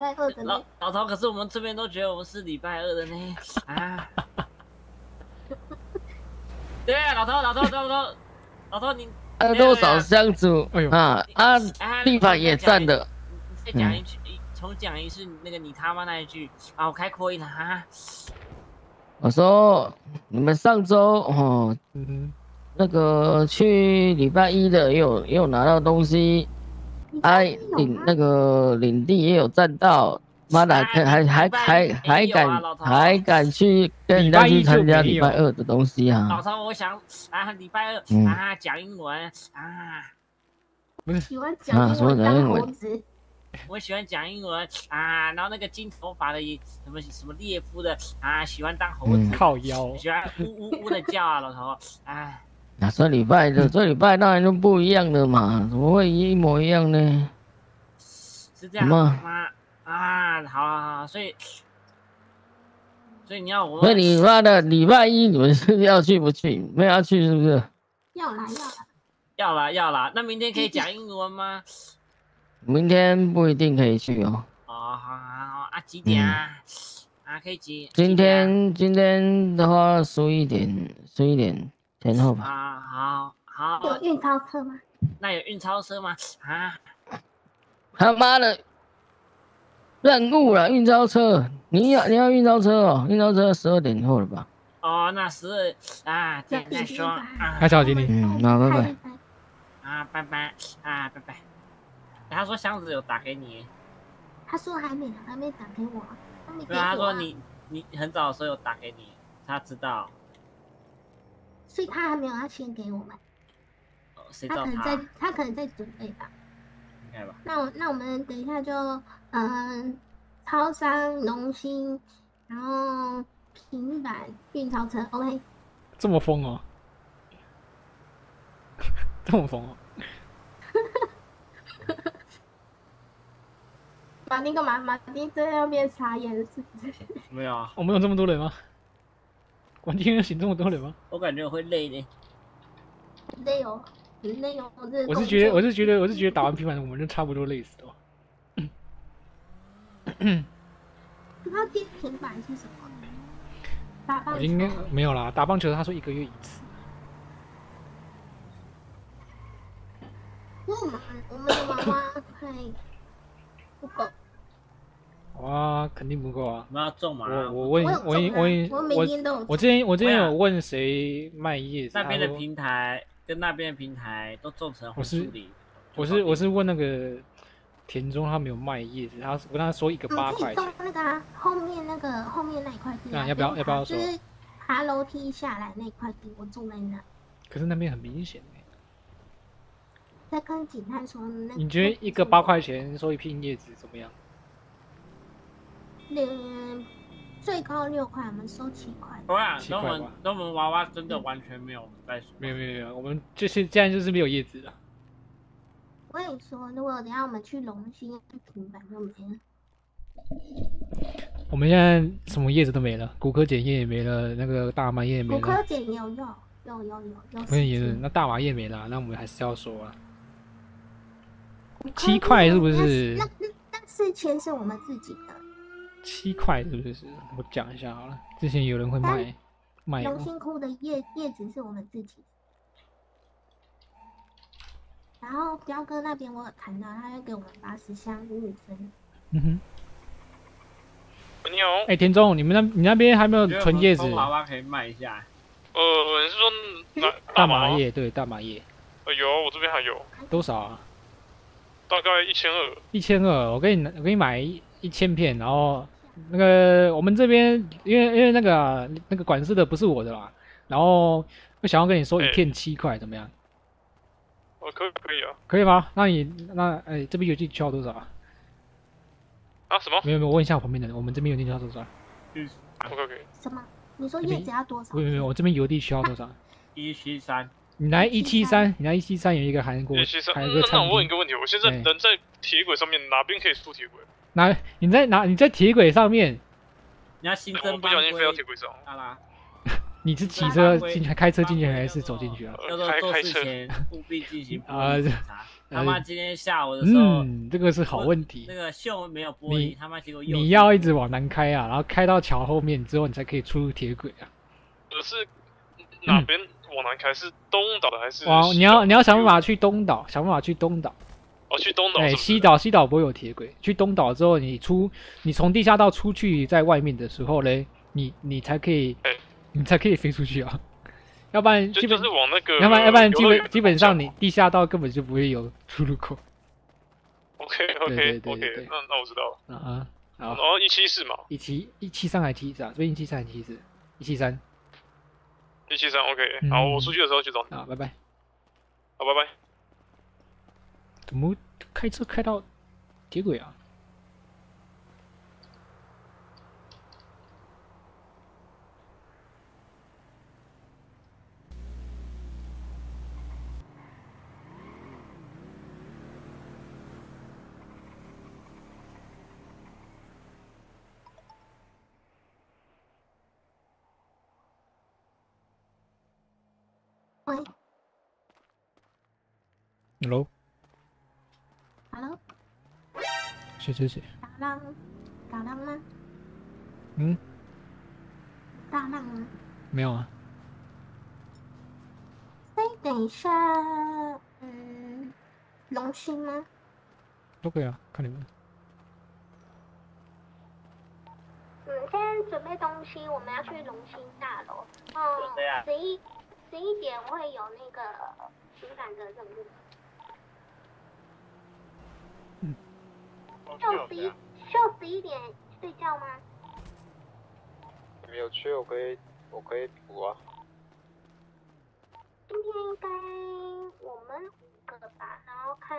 拜二的老？老头，可是我们这边都觉得我们是礼拜二的呢。啊，对啊，老头，老头，老头，老头，你多少箱子哎呦啊啊！啊，地板也占的，你再讲一句，重讲一次那个你他妈那一句啊！我开扩音了啊！我说你们上周哦，嗯那个去礼拜一的也有也有拿到东西，哎，领那个领地也有占到，妈的，还还还还还敢还。敢去跟人家去参加礼拜二的东西啊老啊？头，我想啊，礼拜二嗯。啊讲英文啊，喜欢讲英文当猴子，我喜欢讲英文啊，然后那个金头发的什么什么列夫的啊，喜欢当猴子嗯，靠腰，喜欢呜呜呜的叫啊，老头，哎，那这礼拜的这礼拜当然就不一样的嘛，怎么会一模一样呢？是这样吗？啊，好好好，所以所以你要我所以你妈的礼拜一你们是要去不去？没有要去是不是？要啦要来，要啦要啦，那明天可以讲英文吗？明天不一定可以去哦。哦，好好好啊，几点啊？啊，可以几？今天今天的话，十一点十一点前后吧。啊，好好好，有运钞车吗？那有运钞车吗？啊，他妈的，任务了，运钞车，你要你要运钞车哦，运钞车十二点后了吧？哦，那十二啊，要点再说啊还小经理，嗯，那拜拜。拜。啊，拜拜啊，拜拜。他说箱子有打给你，他说还没，还没打给我，他。说你你很早的时候有打给你，他知道，所以他还没有要先给我们，哦谁他可能？在他可能在准备吧。应该吧？那我那我们等一下就嗯，超商、农心，然后平板运钞车，OK。这么疯哦，这么疯哦，马丁干嘛？马丁这要变傻眼了是不是？没有啊，我们有这么多人吗？关键要醒这么多人吗？我感觉我会累的。很累哦，很累哦。这我是觉得，我是觉得，我是觉得打完平板我们就差不多累死了。不知道电平板是什么。打棒球我应该没有啦，打棒球他说一个月一次，我们我们的娃娃还不够。哇，肯定不够啊！我们要种嘛？我我问我有我中啊我每我天都有我之前我之前有问谁卖叶子，那边的平台跟那边的平台都种成红我是树林。我是我是问那个田中他没有卖叶子，他我跟他说一个八块钱，那个啊，后面那个后面那一块地啊要不要要不要说就是爬楼梯下来那块地，我种在那。可是那边很明显欸在跟警探说那。你觉得一个八块钱收一片叶子怎么样？六最高六块，我们收七块。对啊，那我们那我们娃娃真的完全没有在说。没有没有没有，我们就是这样就是没有叶子了。我跟你说，如果等下我们去龙兴平板就没了。我们现在什么叶子都没了，骨科检验也没了，那个大麻叶也没骨科了，碱有用，有有有有。不是也是那大麻叶没了，那我们还是要说啊，七块是不是那那那四千是我们自己的。七块是不是？我讲一下好了，之前有人会卖卖龙过，兴窟的叶叶子是我们自己。然后彪哥那边我有谈到，他要给我们八十箱五五分。嗯哼。你好，哎，田中，你们那你那边还没有我觉得纯叶子？娃娃可以卖一下。呃，你是说哪大麻叶对，大麻叶呃，有，我这边还有，多少啊？大概一千二。一千二，我给你我给你买一一千片，然后那个我们这边因为因为那个啊那个管事的不是我的啦，然后我想要跟你说一哎片七块，怎么样？哦，可以可以啊。可以吗？那你那哎这边邮寄需要多少啊？啊，什么没有没有，我问一下我旁边的人，我们这边邮递需要多少？嗯？OK OK。什么？你说这边叶子要多少？没有没有，我这边邮递需要多少？一七三，你来一七三，你来一七三有一个韩国一个餐那那我问一，个问题，我现在哎人在铁轨上面，哪边可以输铁轨？哪你在哪你在铁轨上面，你要新增不小心飞到铁轨。轨上，好啦，你是骑车进去开车进去还是走进去啊？叫做做事前务必进行啊检查。他妈今天下午的时候，嗯，这个是好问题。那个秀没有玻璃，他妈结果你要一直往南开啊，然后开到桥后面之后，你才可以出入铁轨啊。可是哪边往南开？是东岛的还是？往你要你要想办法去东岛，想办法去东岛。哦，去东岛。哎，西岛西岛不会有铁轨。去东岛之后，你出你从地下道出去，在外面的时候嘞，你你才可以，你才可以飞出去啊。要不然基本是往那个，要不然要不然基本基本上你地下道根本就不会有出入口。OK OK OK，那那我知道了。啊啊，然后一七四嘛，一七一七三还七四啊？这边一七三还七四？一七三，一七三 OK。好，我出去的时候去找你。啊，拜拜。好，拜拜。怎么开车开到铁轨啊？Hello，Hello，谁谁谁？大浪，大浪吗？嗯，大浪吗？没有啊。以等一下，嗯，龙兴吗？都可以啊，看你们。嗯，先准备东西，我们要去龙兴大楼。哦，十一。十一点会有那个情感的任务。就十一，就十一点睡觉吗？没有去，我可以，我可以补啊。今天应该我们五个吧，然后看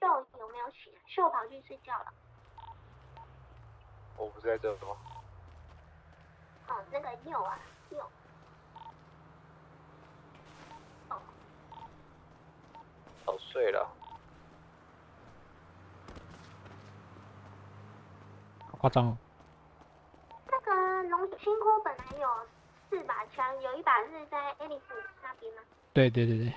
秀有没有醒，秀跑去睡觉了。我不是在这吗？哦，那个六啊。有。早睡了。夸张哦。那个龙星窟本来有四把枪，有一把是在爱丽丝那边吗？对对对对。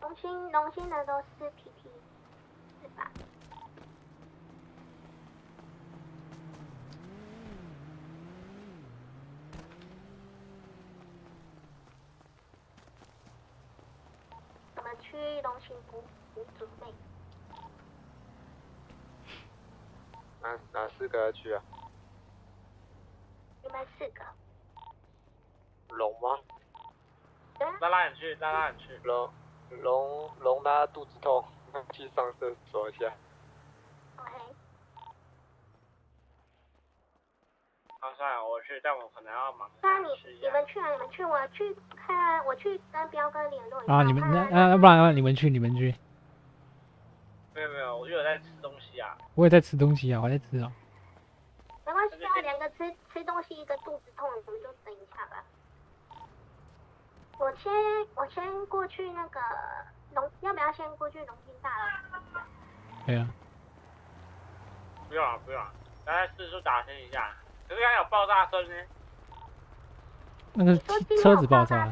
龙星龙星的都是 PP 四把。去龙兴湖准备。哪哪四个要去啊？你们四个。龙吗？拉拉你去，拉拉你去。龙龙龙他肚子痛，去上厕所一下。算了，我去，但我可能要忙。那你你们去啊，你们去，我去看，我去跟彪哥联络一下。啊，你们那那要不然你们去，你们去。没有没有，我有在吃东西啊。我也在吃东西啊，我在吃啊。没关系啊，两个吃吃东西，一个肚子痛，我们就等一下吧。我先我先过去那个龙，要不要先过去龙兴大楼？对啊。不用啊，不用啊，大家四处打听一下。可是刚有爆炸声呢，那个车子爆炸。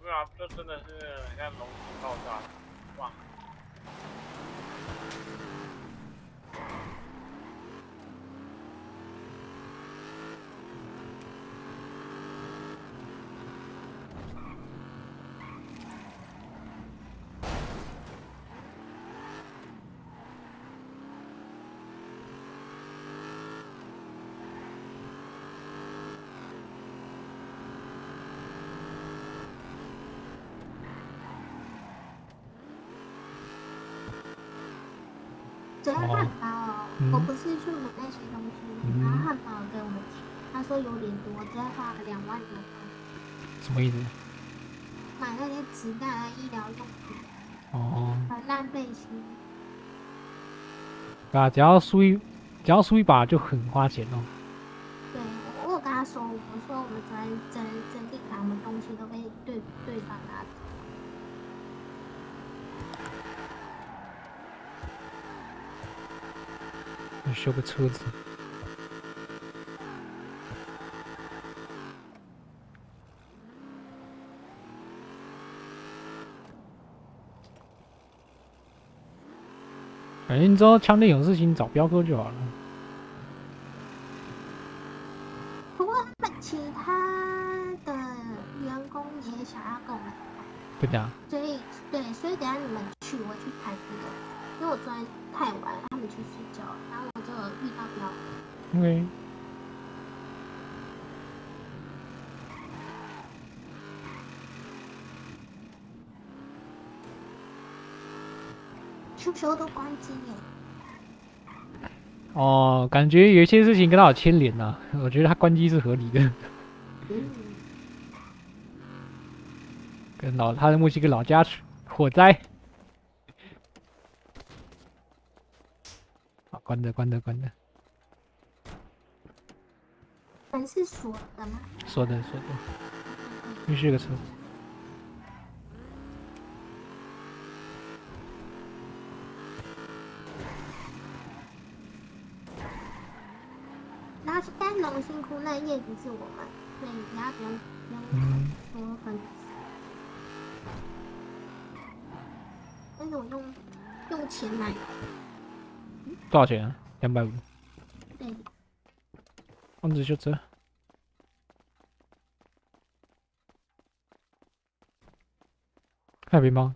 对啊，这真的是像龙爆炸，哇！昨天汉堡，我不是去买那些东西，然后汉堡给我们他说有点多，只要花了两万多块。什么意思？买那些子弹啊，医疗用品。哦。防弹背心。啊，只要输一，只要输一把就很花钱哦。对，我有跟他说，我说我们昨天整整地把我们东西都被对对方拿走。修个车子。哎，你知道枪战有事情找彪哥就好了。不过，其他的员工也想要购买。不讲。是不是都关机了？哦，感觉有一些事情跟他有牵连呐。我觉得他关机是合理的。跟老他的墨西哥老家火灾。好，关的，关的，关的。门是锁的吗？锁的，锁的。又是个车。那叶子是我们，所以你要不用不用说分。但是我用用钱买。多少钱？两百五。对。房子就这。海边吗？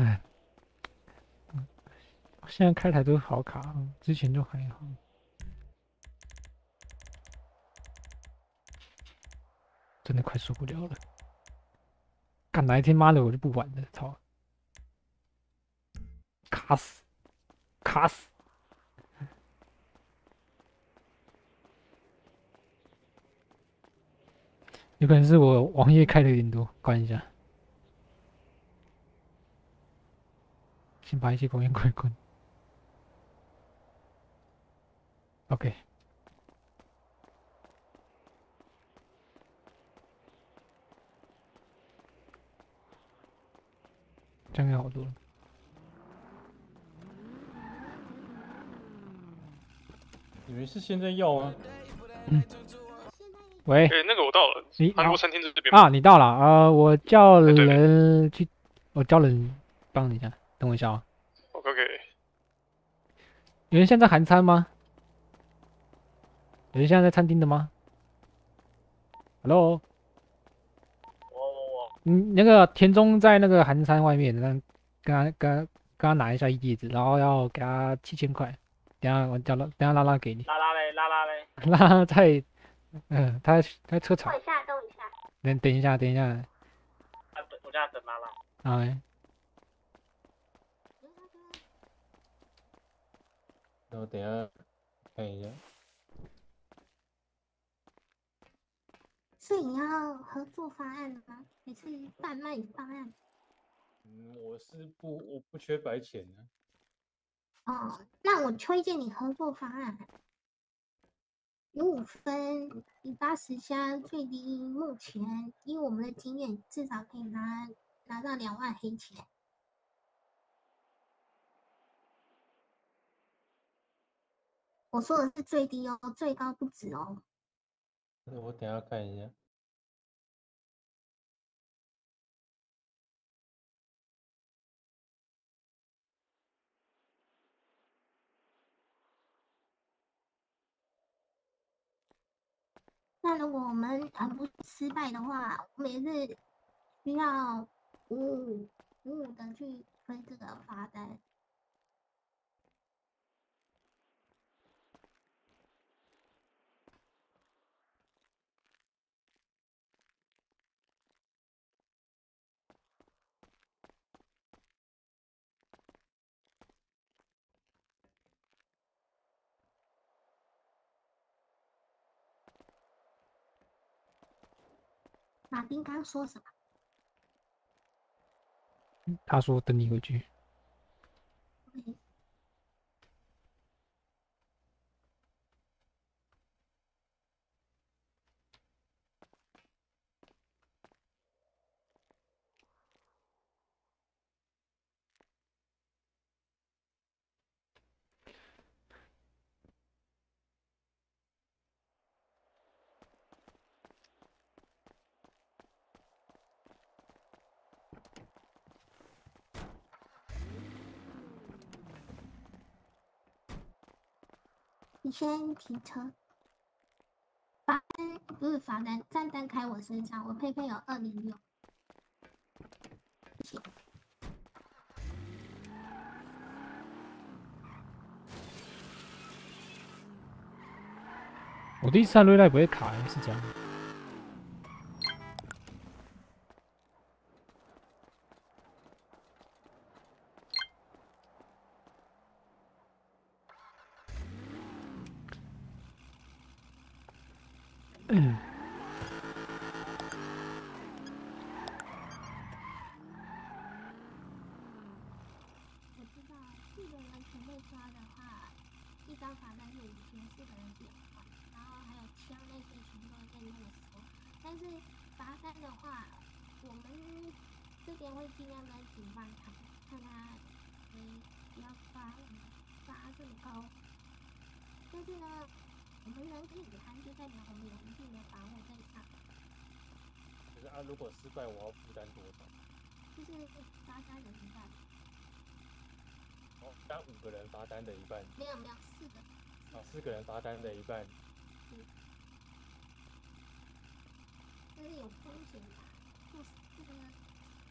哎，现在开台都好卡，之前就还好。真的快受不了了，干哪一天妈的我就不玩了，操！卡死，卡死！有可能是我网页开的有点多，关一下。先把一些工业关关。OK，这样好多了。你们是现在要吗？嗯。喂。哎，那个我到了。你韩国餐厅这边。啊，你到了啊！我叫人去，我叫人帮你一下。等我一下啊。OK。有人现在韩餐吗？有人现在在餐厅的吗？Hello。我我我。嗯，那个田中在那个韩餐外面，让跟他跟跟他拿一下叶子，然后要给他七千块。等下我叫拉，等下拉拉给你。拉拉嘞，拉拉嘞。拉拉在，嗯，他他车场。等一下，等一下。等等一下，等一下。啊，我这样等拉拉。哎。那我等下看一下。是你要合作方案的吗？还是贩卖方案？嗯，我是不，我不缺白钱的。哦，那我推荐你合作方案。有五分，你八十箱最低，目前以我们的经验，至少可以拿拿到两万黑钱。我说的是最低哦，最高不止哦。我等下看一下。那如果我们很不失败的话，我们也是需要五五五五的去推这个罚单。马丁刚说什么？他说等你回去。先停车。罚单不是罚单，账单开我身上，我配配有二零六。我第一次上瑞奈不会卡，是这样。嗯。如果失败，我要负担多少？就是罚单的一半。哦，单五个人罚单的一半。没有没有，四个。啊，四个人罚单的一半。嗯。这是有风险的，这个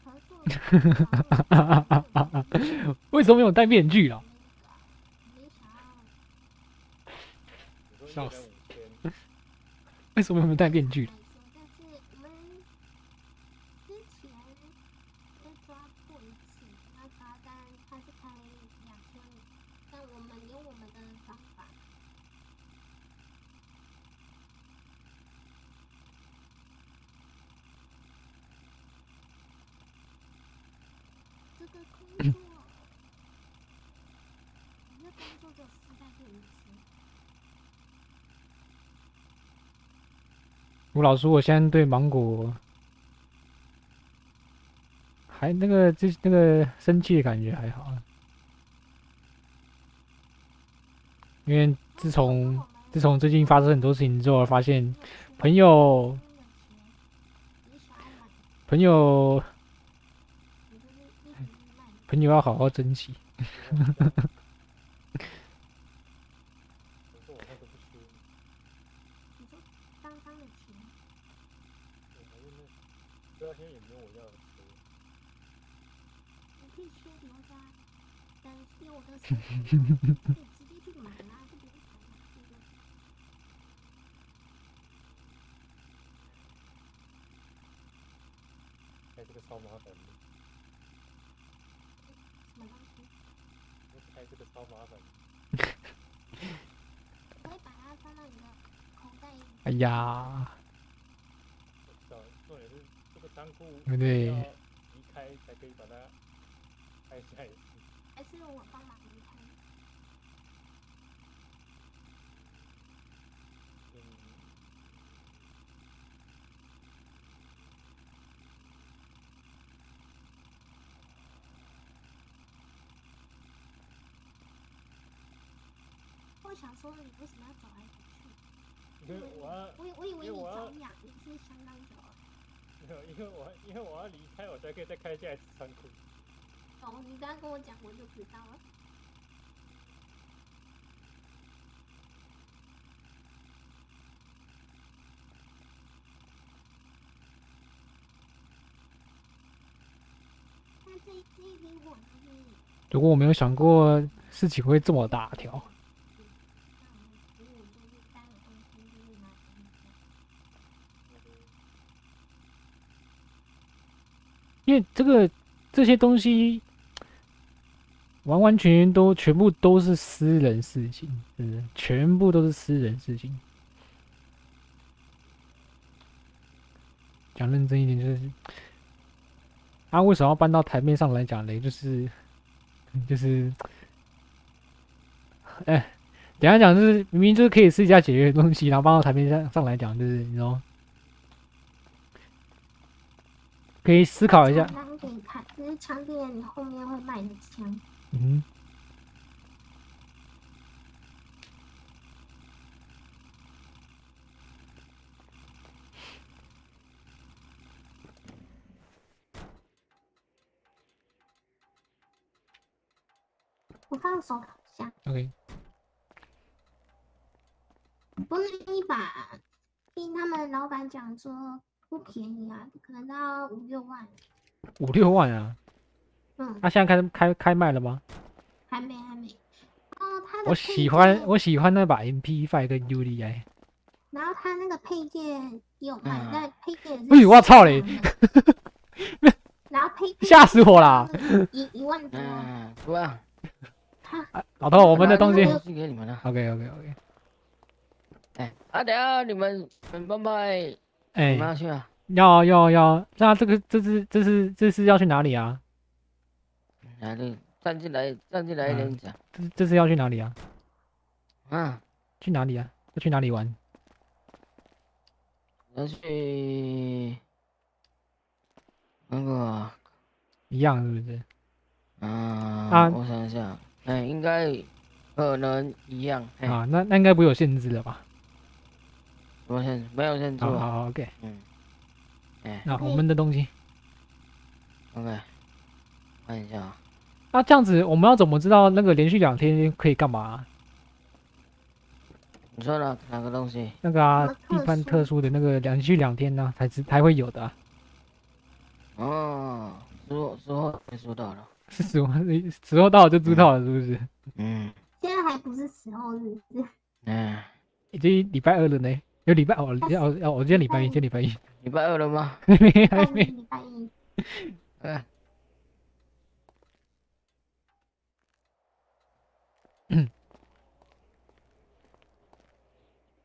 合作。为什么没有戴面具啊？笑死！为什么没有戴面具？吴老师，我现在对芒果还那个，就那个生气的感觉还好，因为自从自从最近发生很多事情之后，发现朋友朋友朋友要好好珍惜。直接去买啦，就不用谈了，开这个超麻烦？开这个超麻烦。可以把它放到你的口袋里。哎呀。重点是这个仓库对对。离开才可以把它开下来。还是用我帮忙。我想说，你为什么要走来走去？因为我要，我我以为你走两也是相当久。没有，因为我 因为我要离开，我才可以再开下一次仓库。哦，你刚刚跟我讲，我就知道了。那这这一批货如果我没有想过事情会这么大条。因为这个这些东西完完全全都全部都是私人事情，是全部都是私人事情。讲认真一点，就是他为什么要搬到台面上来讲呢？就是就是，哎，等下讲就是明明就是可以私下解决的东西，然后搬到台面上上来讲，就是你知道。可以思考一下。枪给你看，这是枪店你后面会卖的枪。嗯。我放手下。OK。不是一把，听他们老板讲说不便宜啊，可能都要五六万。五六万啊？嗯。他现在开开开卖了吗？还没，还没。哦，他的。我喜欢我喜欢那把 MP Five 跟 UDI。然后他那个配件也有卖，但配件。哎呦我操嘞！然后配 吓死我了！一一万多。对啊。老头，我们的东西。给你们了。OK OK OK。哎，啊等下你们本帮派，哎，要去啊？要要要，那这个这是这是这是要去哪里啊？哪里？站进来，站进来一点讲。这这是要去哪里啊？啊，去哪里啊？要去哪里玩？要去那个一样是不是？啊，我想想，哎，应该可能一样啊。那那应该不有限制了吧？没限，没有限制。好好 OK。嗯。哎，那我们的东西，OK，看一下啊。那这样子，我们要怎么知道那个连续两天可以干嘛？你说哪哪个东西？那个啊，地盘特殊的那个连续两天呢，才知才会有的。哦，时候时候没收到了。是时候时候到了就知道了，是不是？嗯。现在还不是时候日子。嗯。已经礼拜二了呢。有礼拜哦，要要我今天礼拜一，今天礼拜一，礼拜二了吗？还没，还没。礼拜一。嗯。嗯。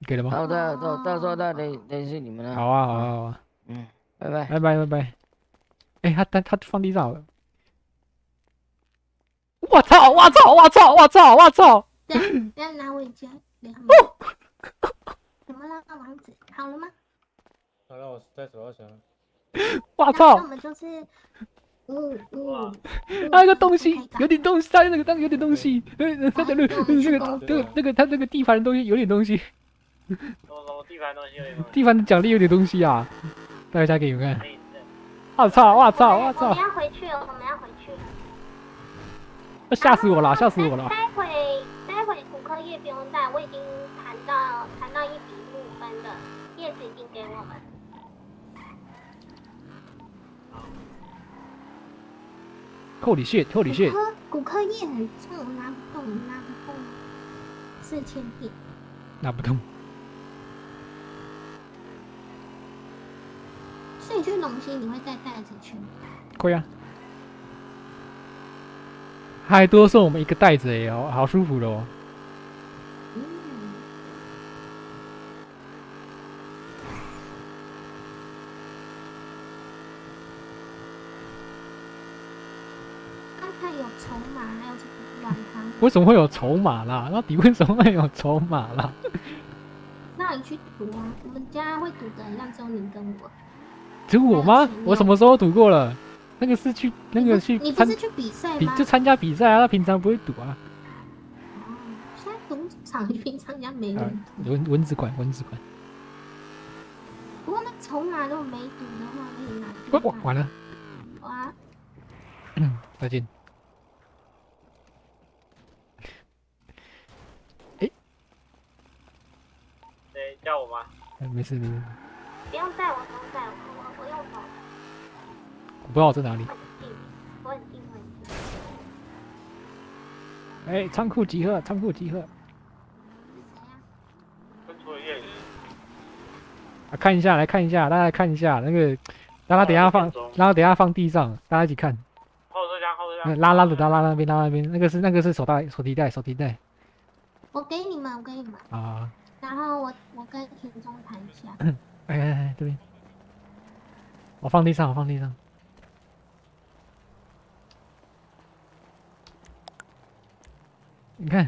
给了吗？好的，到到时候再联联系你们了。好啊，好啊，好啊。嗯，拜拜，拜拜，拜拜。哎，他他他放地上了。我操！我操！我操！我操！我操！要拿回家。怎么了，王子？好了吗？好了，我在手上想。我操！那我们就是，嗯嗯，那个东西有点东西，他那个当有点东西，呃，他的那个那个那个那个他那个地盘的东西有点东西。什么什么地盘东西有点东西？地盘的奖励有点东西啊！带下给你们看。我操！我操！我操！我们要回去了，我们要回去了。吓死我了！吓死我了！待会待会骨科叶不用带，我已经谈到谈到一笔。叶子已经给我们。扣里蟹，扣里蟹。骨科骨科叶很重，拿不动，拿不动。四千点。拿不动。所以去龙溪你会带袋子去吗？会啊。还多送我们一个袋子哎，好好舒服的哦。为什么会有筹码啦？到底为什么会有筹码啦？那 你去赌啊！我们家会赌的，像周宁跟我。只有我吗？我什么时候赌过了？那个是去那个去，你不是去比赛吗？就参加比赛啊！他平常不会赌啊。哦，现在赌场平常家没人。蚊蚊子馆，蚊子馆。不过那筹码如果没赌的话，可以拿。完完了。哇。嗯，再见。叫我吗？没事没事。不用带我，不用带我，我我用走。我不知道我在哪里。我很定位。哎，仓库集合，仓库集合。分出了夜雨。啊，看一下，来看一下，大家看一下那个，让他等下放，让他等下放地上，大家一起看。后车厢，后车厢。拉拉的，拉拉那边，拉那边，那个是那个是手袋，手提袋，手提袋。我给你们，我给你们。啊。然后我我跟田中谈一下。哎哎哎，这边，我放地上，我放地上。你看，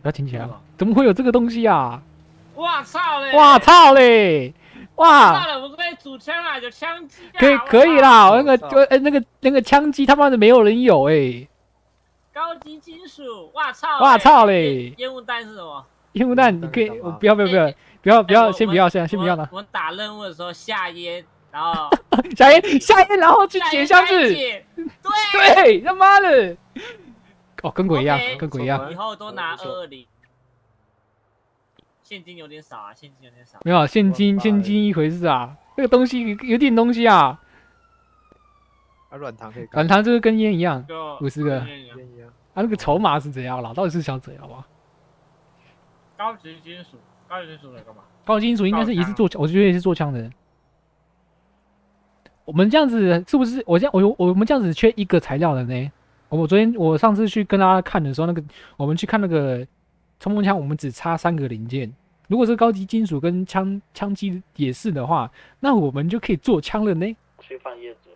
不要停起来了！怎么会有这个东西啊？哇操嘞！哇操嘞！哇！了，我可以组枪啊，有枪机。可以可以啦，那个就哎那个那个枪机他妈的没有人有哎。高级金属，哇操！哇操嘞！烟雾弹是什么？烟雾弹，你可以，不要不要不要不要不要，先不要先先不要了。我们打任务的时候下烟，然后 下烟下烟，然后去捡箱子。对对，他妈的！哦，跟鬼一样，跟鬼一样。以后都拿二二零。现金有点少啊，现金有点少。没有现金，现金一回事啊，那个东西有点东西啊。啊，软糖可以。软糖就是跟烟一样，五十个。烟一样。啊，那个筹码是怎样了？到底是想怎样吧？高级金属，高级金属在干嘛？高级金属应该是也是做，我觉得也是做枪的人。我们这样子是不是？我这样我我们这样子缺一个材料的呢？我昨天我上次去跟大家看的时候，那个我们去看那个冲锋枪，我们只差三个零件。如果是高级金属跟枪枪机也是的话，那我们就可以做枪了呢。去放叶子，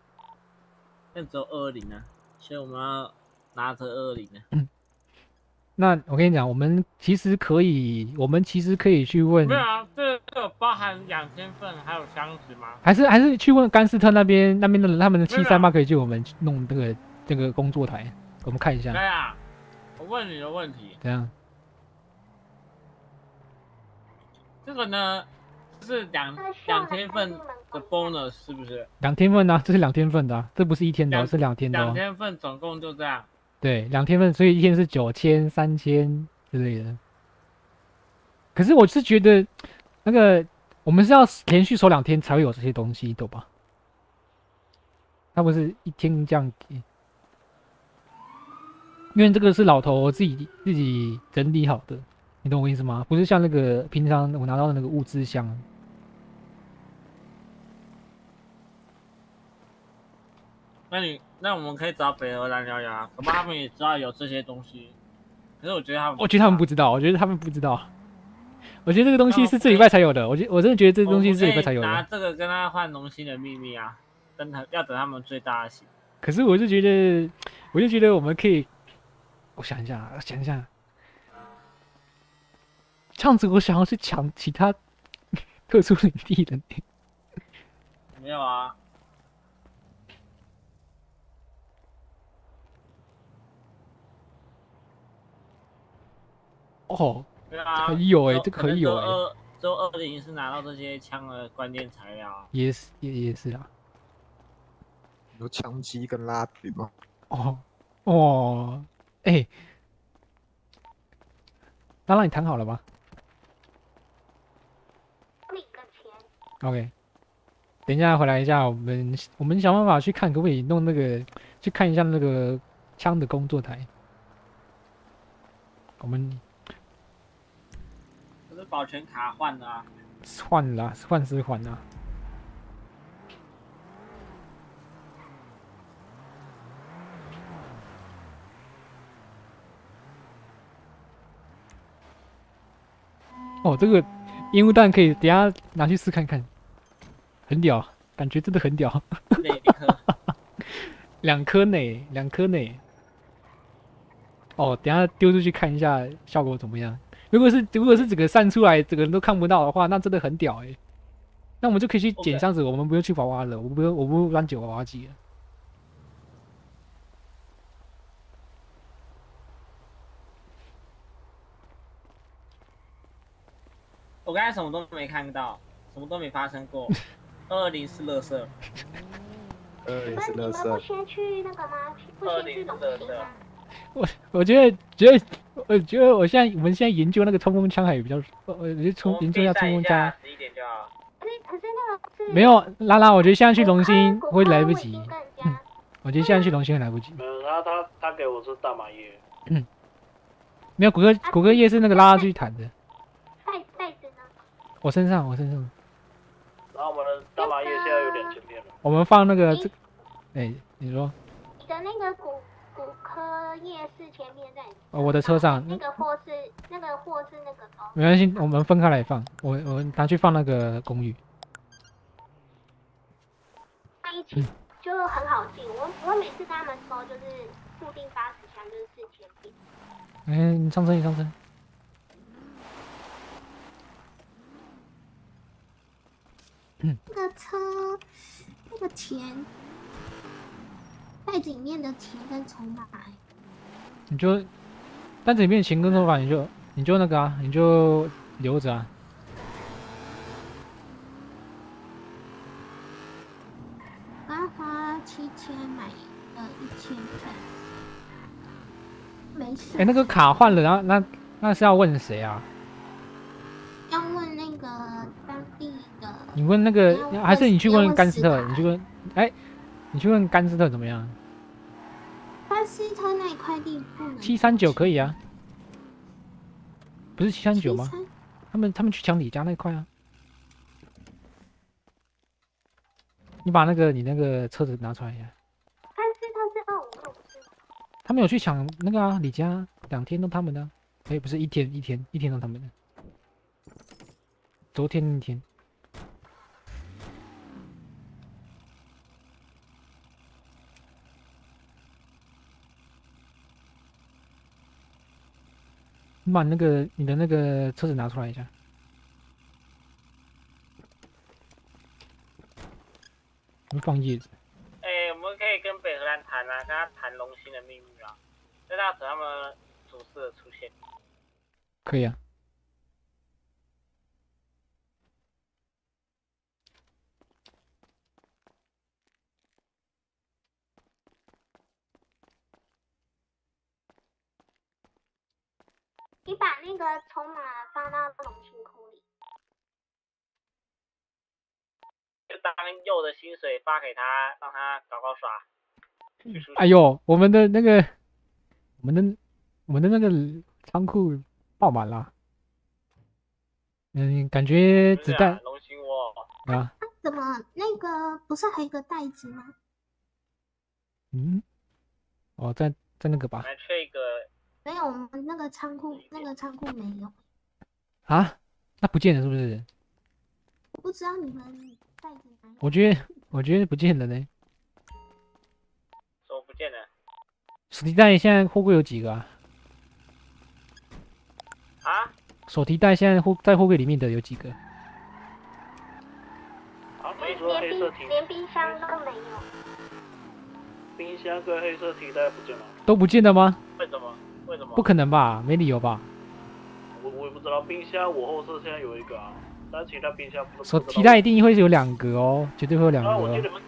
那只有二二零啊，所以我们要拿着二二零啊。嗯，那我跟你讲，我们其实可以，我们其实可以去问。没有啊，这个包含两千份还有箱子吗？还是还是去问甘斯特那边那边的人，他们的七三八可以借我们弄这个。这个工作台，我们看一下。对啊，我问你个问题。怎样？这个呢，是两两天份的 bonus 是不是？两天份呢？这是两天份的，这不是一天的，是两天的。两天份总共就这样。对，两天份，所以一天是九千、三千之类的。可是我是觉得，那个我们是要连续守两天才会有这些东西，懂吧？他不是一天这样给。因为这个是老头自己自己整理好的，你懂我意思吗？不是像那个平常我拿到的那个物资箱。那你那我们可以找北俄来聊聊啊，恐怕他们也知道有这些东西。可是我觉得他们，我觉得他们不知道，我觉得他们不知道。我觉得这个东西是这礼拜才有的，我觉我真的觉得这个东西是这礼拜才有的。拿这个跟他换龙心的秘密啊，等他要等他们最大的心。可是我就觉得，我就觉得我们可以。我想一下，想一下，这样子我想要去抢其他 特殊领地的。没有啊。哦，啊，可以有哎，这可以有哎。周二零是拿到这些枪的关键材料。啊。也是也也是啊。有枪机跟拉皮吗？哦，哦。哎，那让你谈好了吗？OK，等一下回来一下，我们我们想办法去看可不可以弄那个，去看一下那个枪的工作台。我们保全卡换了，换了，换是换了。哦，这个烟雾弹可以等下拿去试看看，很屌，感觉真的很屌。两颗呢，两颗呢。哦，等下丢出去看一下效果怎么样。如果是如果是整个散出来，整个人都看不到的话，那真的很屌哎。那我们就可以去捡箱子，我们不用去娃娃了，我不用我不用乱捡娃娃机了。我刚才什么都没看到，什么都没发生过。二零是乐色。二零是乐色。你们不先去那个吗？不先去总部吗？我我觉得觉得我觉得我现在我们现在研究那个冲锋枪还比较，我就冲研究一下冲锋枪。十一点就好。可是可是那个没有拉拉，我觉得现在去龙兴会来不及。我觉得现在去龙兴会来不及。没有，他他他给我是大麻叶。嗯。没有谷歌谷歌叶是那个拉拉去谈的。我身上，我身上。然后我们的大麻叶现在有两千片了。我们放那个这，哎，你说。你的那个骨骨科夜市前面在。哦，我的车上。那个货是那个货是那个没关系，我们分开来放。我我拿去放那个公寓。在一起就很好进。我我每次跟他们说，就是固定八十箱就是四千片。哎，你上车，你上车。嗯那个车，那个钱，袋子里面的钱跟筹码，你就袋子里面钱更多吧，你就你就那个啊，你就留着啊。刚花七千买了一千份，没事。哎，那个卡换了，然后那那是要问谁啊？要问那个当地的你问那个，还是你去问甘斯特？你去问，哎，你去问甘斯特怎么样？甘斯特那一块地七三九可以啊，不是七三九吗？他们他们去抢你家那块啊。你把那个你那个车子拿出来一下。他是他是二五六他们有去抢那个啊，李家两天都他们的，哎，不是一天一天一天都他们的。昨天一天。你把那个你的那个车子拿出来一下。放叶子。哎，我们可以跟北荷兰谈啊，跟他谈龙心的秘密啊，在那时他们主事的出现。可以啊。你把那个筹码放到龙星库里，就当佑的薪水发给他，让他搞搞耍。哎呦，我们的那个，我们的我们的那个仓库爆满了。嗯，感觉子弹。龙心窝。啊。怎么那个不是还有个袋子吗？嗯。哦，在在那个吧。还缺一个。没有，我们那个仓库那个仓库没有。啊？那不见了是不是？我不知道你们袋子哪。我觉得我觉得不见了呢。怎么不见了？手提袋现在货柜有几个啊？啊？手提袋现在货在货柜里面的有几个？啊，没说黑色提连冰箱都没有。冰箱跟黑色提袋不见了？都不见了吗？为什么？不可能吧，没理由吧？我我也不知道，冰箱我后侧现在有一个啊，但其他冰箱不。手提袋一定会有两格哦，绝对会有两格。啊，我记得不是，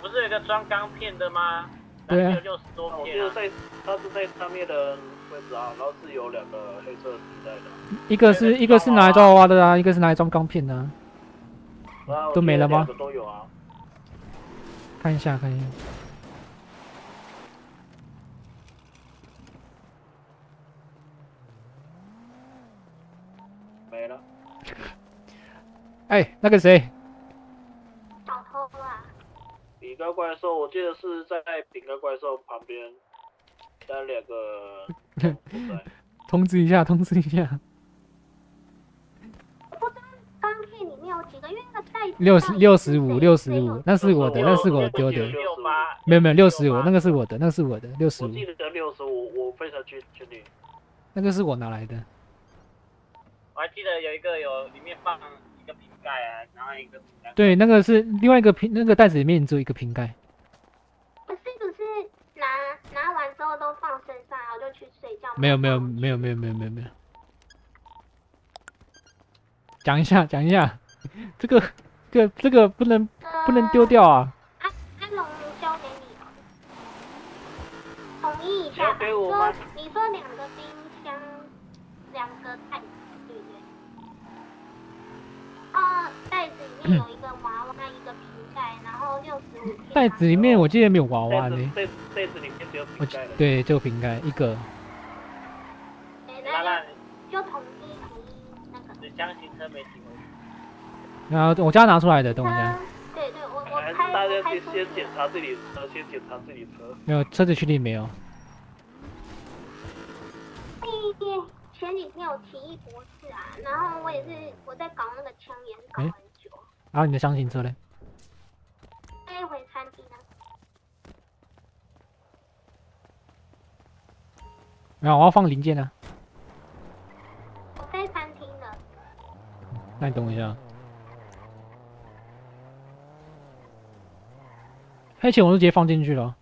不是有一个装钢片的吗？对啊。六十多片。我记得在，它是在上面的位置啊，然后是有两个黑色提袋的。一个是一个是拿来装娃娃的啊，一个是拿来装钢片的。都没了吗？都有啊。看一下，看一下。哎，那个谁？小偷啊！饼干怪兽，我记得是在饼干怪兽旁边，但两个。通知一下，通知一下。不知道钢片里面有几个，因为那个袋子。六十六十五，六十五，那是我的，那是我丢的。没有没有，六十五，那个是我的，那个是我的，六十五。我记得六十五，我非常确确定。那个是我拿来的。我还记得有一个有里面放。盖啊，然后一个瓶盖对，那个是另外一个瓶，那个袋子里面只有一个瓶盖。不是不是，拿拿完之后都放身上，然后就去睡觉。没有没有没有没有没有没有没有。讲一下讲一下，这个这个这个不能不能丢掉啊。阿阿龙交给你，同意一下。你说你说两个冰箱，两个袋。啊，袋子里面有一个娃娃，一个瓶盖，然后六十五。袋子里面我记得没有娃娃呢。袋袋子里面只有瓶盖。对，就瓶盖一个。来来，就统一统一那个。是箱型车没停过。然后我家拿出来的，等我一下。对对，我我开大家先先检查这里车，先检查这里车。没有，车子确定没有。前几天有奇异博士啊，然后我也是我在搞那个枪眼搞很久。然后你的箱型车嘞？带回餐厅啊。没有，我要放零件呢。我在餐厅的。那你等我一下。黑钱我就直接放进去了。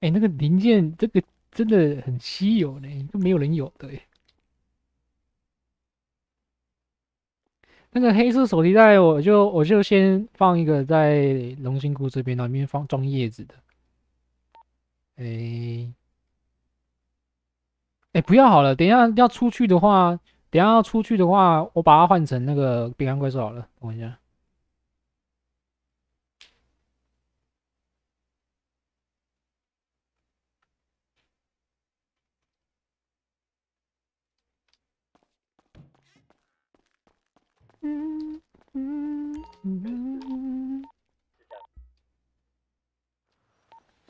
哎，那个零件，这个真的很稀有呢，都没有人有的。那个黑色手提袋，我就我就先放一个在龙兴库这边，里面放装叶子的。哎，哎，不要好了，等一下要出去的话，等下要出去的话，我把它换成那个饼干怪兽好了。等一下。嗯嗯嗯。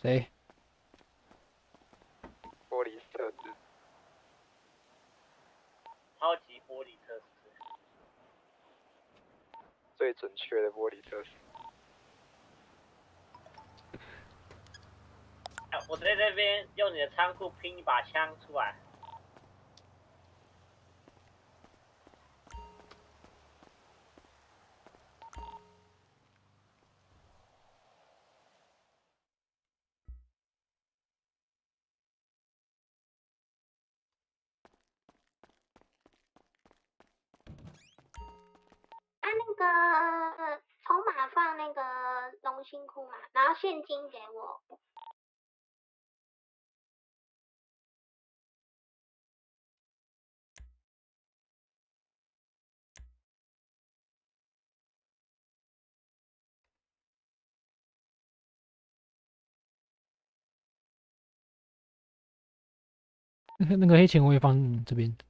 谁？玻璃测试。超级玻璃测试。最准确的玻璃测试。我在这边用你的仓库拼一把枪出来。现金给我。那个那个黑钱我也放这边。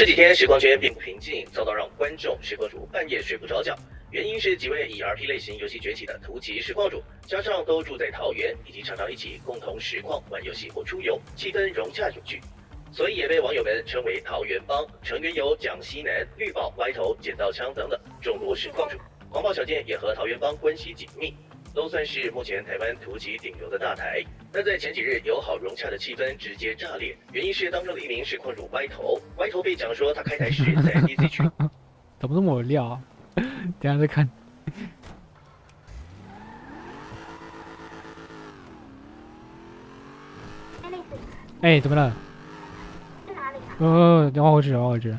这几天实况圈并不平静，遭到让观众实况主半夜睡不着觉。原因是几位以 RP 类型游戏崛起的图集实况主，加上都住在桃园，以及常常一起共同实况玩游戏或出游，气氛融洽有趣，所以也被网友们称为桃园帮。成员有蒋西南、绿宝、歪头、剪刀枪等等众多实况主。黄暴小贱也和桃园帮关系紧密。都算是目前台湾图集顶流的大台，但在前几日友好融洽的气氛直接炸裂，原因是当中的一名实况主歪头，歪头被讲说他开台时在 DC 区，怎么这么有料啊？等下再看。哎，怎么了？在哪里啊？呃，等会回去，等会回去。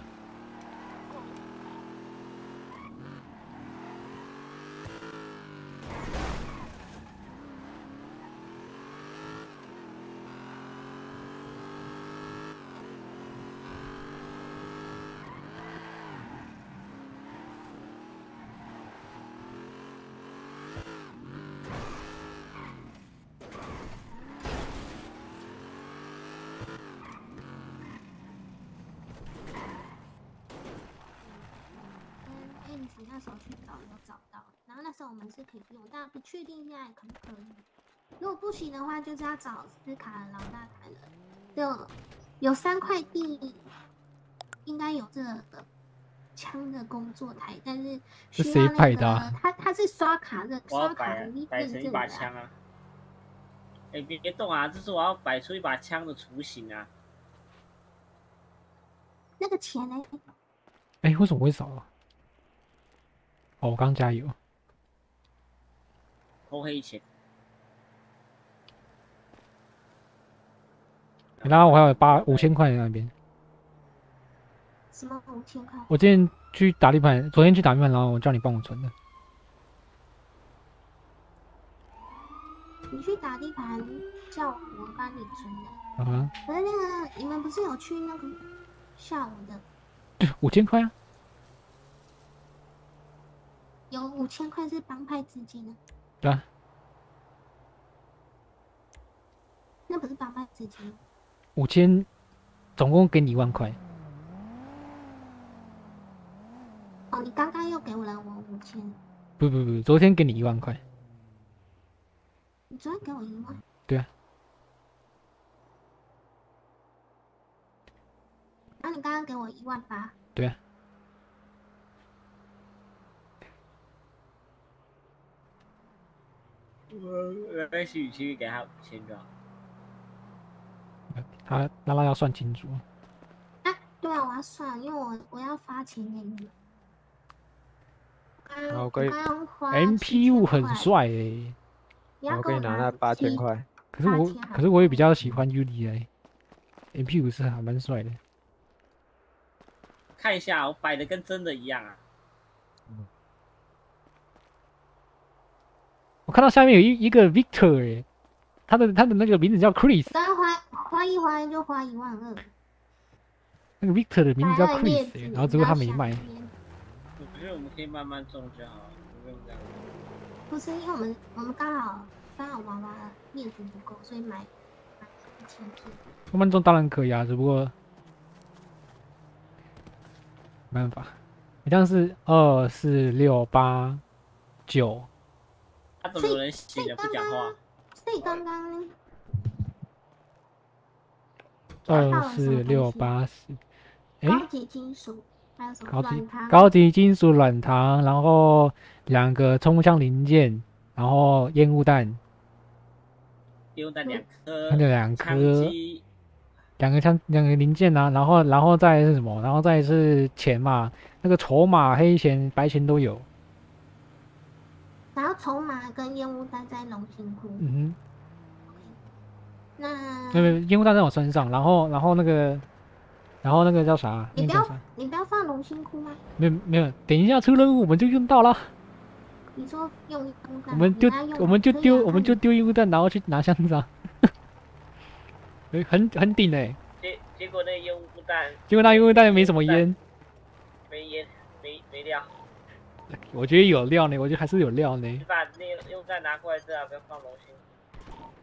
我们是可以用，但不确定现在可不可以。如果不行的话，就是要找斯卡的老大台了。就有三块地，应该有这个枪的工作台，但是是谁摆的？他他是刷卡的，刷卡摆成一把枪啊！哎，别别动啊！这是我要摆出一把枪的雏形啊！那个钱呢？哎，为什么会少啊？哦，我刚加油。偷黑钱。然后我还有八五千块在那边。什么五千块？我今天去打地盘，昨天去打地盘，然后我叫你帮我存的。你去打地盘，叫我帮你存的。啊。可是那个，你们不是有去那个下午的？对，五千块啊。有五千块是帮派资金的。对啊。那不是帮派资金。五千，总共给你一万块。哦，你刚刚又给我了我五千。不不不，昨天给你一万块。你昨天给我一万？对啊。那你刚刚给我一万八？对啊。我没许去给他五千就好。他那那要算清楚。啊，对啊，我要算，因为我我要发钱给你。我可以。M P 五很帅诶。我可以拿那八千块。可是我，可是我也比较喜欢 U D A。M P 五是还蛮帅的。看一下，我摆的跟真的一样啊。我看到下面有一一个 Victor 诶。他的他的那个名字叫 Chris，花一花就花一万二。那个 Victor 的名字叫 Chris，然后结果他没卖。我觉得我们可以慢慢种就好，不用这样。不是，因为我们我们刚好刚好娃娃叶子不够，所以买买一千片。慢慢种当然可以啊，只不过没办法，好像是二四六八九。他怎么有人写的不讲话？所以刚刚二四六八十，高级金属还有什么？高级高级金属软糖，然后两个冲锋枪零件，然后烟雾弹，烟雾弹两颗，那两颗，两个枪两个零件啊，然后然后再是什么？然后再是钱嘛，那个筹码黑钱白钱都有。然后筹码跟烟雾弹在龙兴窟。嗯哼。那。没有烟雾弹在我身上，然后然后那个，然后那个叫啥？你不要你不要放龙心窟吗？没有没有，等一下出任务我们就用到了。你说用烟雾弹？我们就我们就丢我们就丢烟雾弹，然后去拿箱子啊。很很顶哎。结结果那烟雾弹。结果那烟雾弹没什么烟。没烟没没料。我觉得有料呢，我觉得还是有料呢。你把那个用弹拿过来，这啊不要放龙心。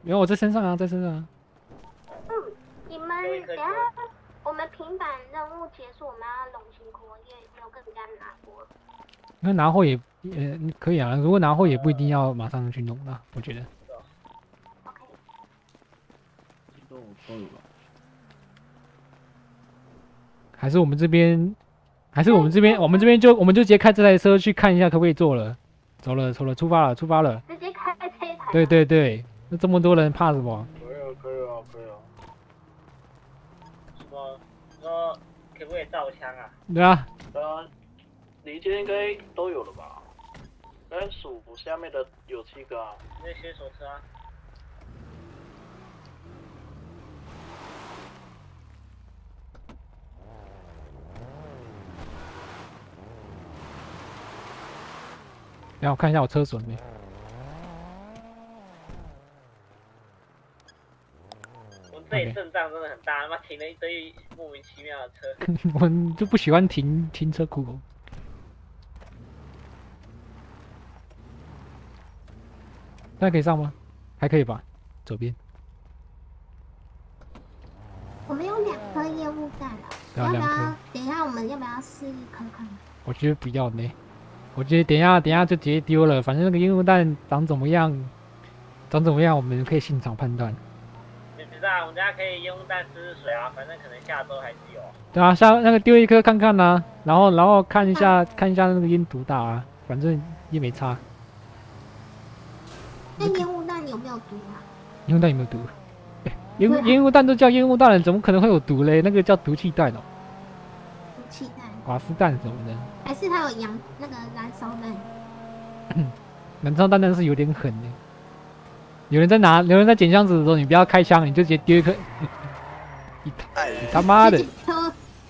没有，我在身上啊，在身上啊。等下我们平板任务结束，我们要龙心库，因为有跟人家拿过。那拿货也呃可以啊，如果拿货也不一定要马上去弄啊，我觉得。OK。都都有了。还是我们这边。还是我们这边，我们这边就我们就直接开这台车去看一下可不可以做了，走了走了，出发了出发了。直接开这台。对对对，那这么多人怕什么？可以啊可以啊可以啊。什么？说造枪啊？对啊。呃，离间应该都有了吧？该数下面的有七个啊。那些手车啊。让我看一下我车损没？这里阵仗真的很大，他妈停了一堆莫名其妙的车。我就不喜欢停停车库。那可以上吗？还可以吧，左边。我们有两颗烟雾弹了，要不要？等一下我们要不要试一颗看？我觉得不要呢。我觉得等一下等一下就直接丢了，反正那个烟雾弹长怎么样，长怎么样，我们可以现场判断。没有没知道，我们家可以用蛋试试水啊，反正可能下周还是有。对啊，下那个丢一颗看看呐，然后然后看一下看一下那个烟毒大啊，反正也没差。那烟雾弹有没有毒啊？烟雾弹有没有毒？烟雾烟雾弹都叫烟雾弹了，怎么可能会有毒嘞？那个叫毒气弹哦。毒气弹。瓦斯弹什么的。还是它有氧那个燃烧弹？燃烧弹但是有点狠的。有人在拿，有人在捡箱子的时候，你不要开枪，你就直接丢一颗。你他妈的！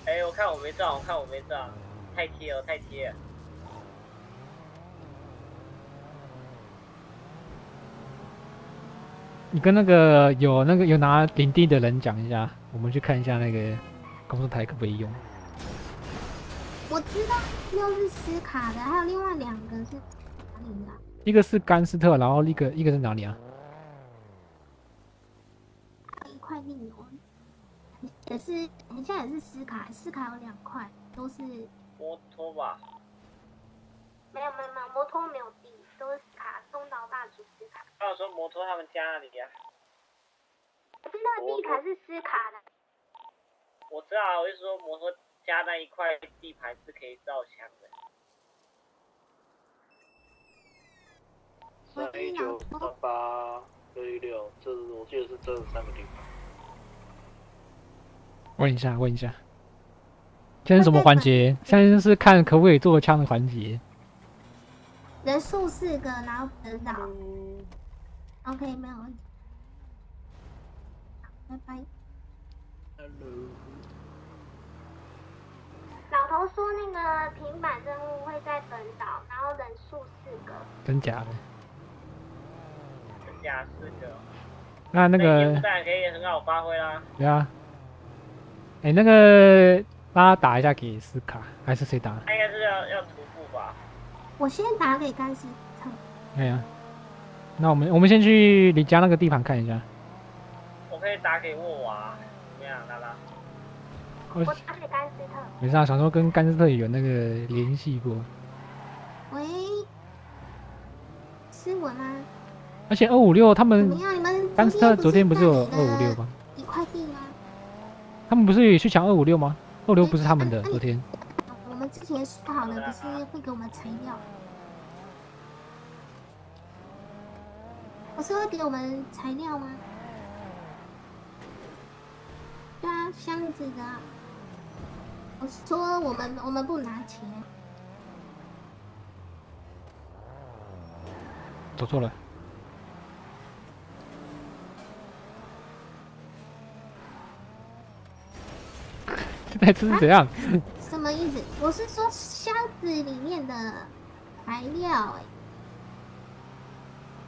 哎，我看我没撞，我看我没撞，太贴了，太贴。你跟那个有那个有拿领地的人讲一下，我们去看一下那个工作台可不可以用。我知道，又是斯卡的，还有另外两个是哪里的？一个是甘斯特，然后一个一个是哪里啊？一块地油，也是，现在也是斯卡，斯卡有两块，都是摩托吧？没有没有没有，摩托没有地，都是斯卡，东岛大主斯卡。他说摩托他们家那里呀？我知道地盘是斯卡的。我知道，我是说摩托家那一块地盘是可以造枪的。三一九三八六一六，这我记得是这三个地方。问一下，问一下，现在什么环节？现在是看可不可以做枪的环节。人数四个，然后等到。OK，没有问题。拜拜。Hello。老头说那个平板任务会在本岛，然后人数四个。真假的？真假四个。那那个。现在可以很好发挥啦。对啊。哎，那个，帮他打一下给斯卡，还是谁打？他应该是要要徒步吧。我先打给甘斯特。哎呀。那我们我们先去你家那个地盘看一下。我可以打给沃娃，怎么样，拉拉？我打给甘斯特。没事啊，想说跟甘斯特有那个联系过。喂，是我吗？而且二五六他们，怎么样？你们甘斯特昨天不是有二五六吗？他们不是也去抢二五六吗？二五六不是他们的，昨天。我们之前说好了，不是会给我们材料。不是会给我们材料吗？对啊，箱子的。我说我们我们不拿钱。走错了。这是怎样？什么意思？我是说箱子里面的材料哎。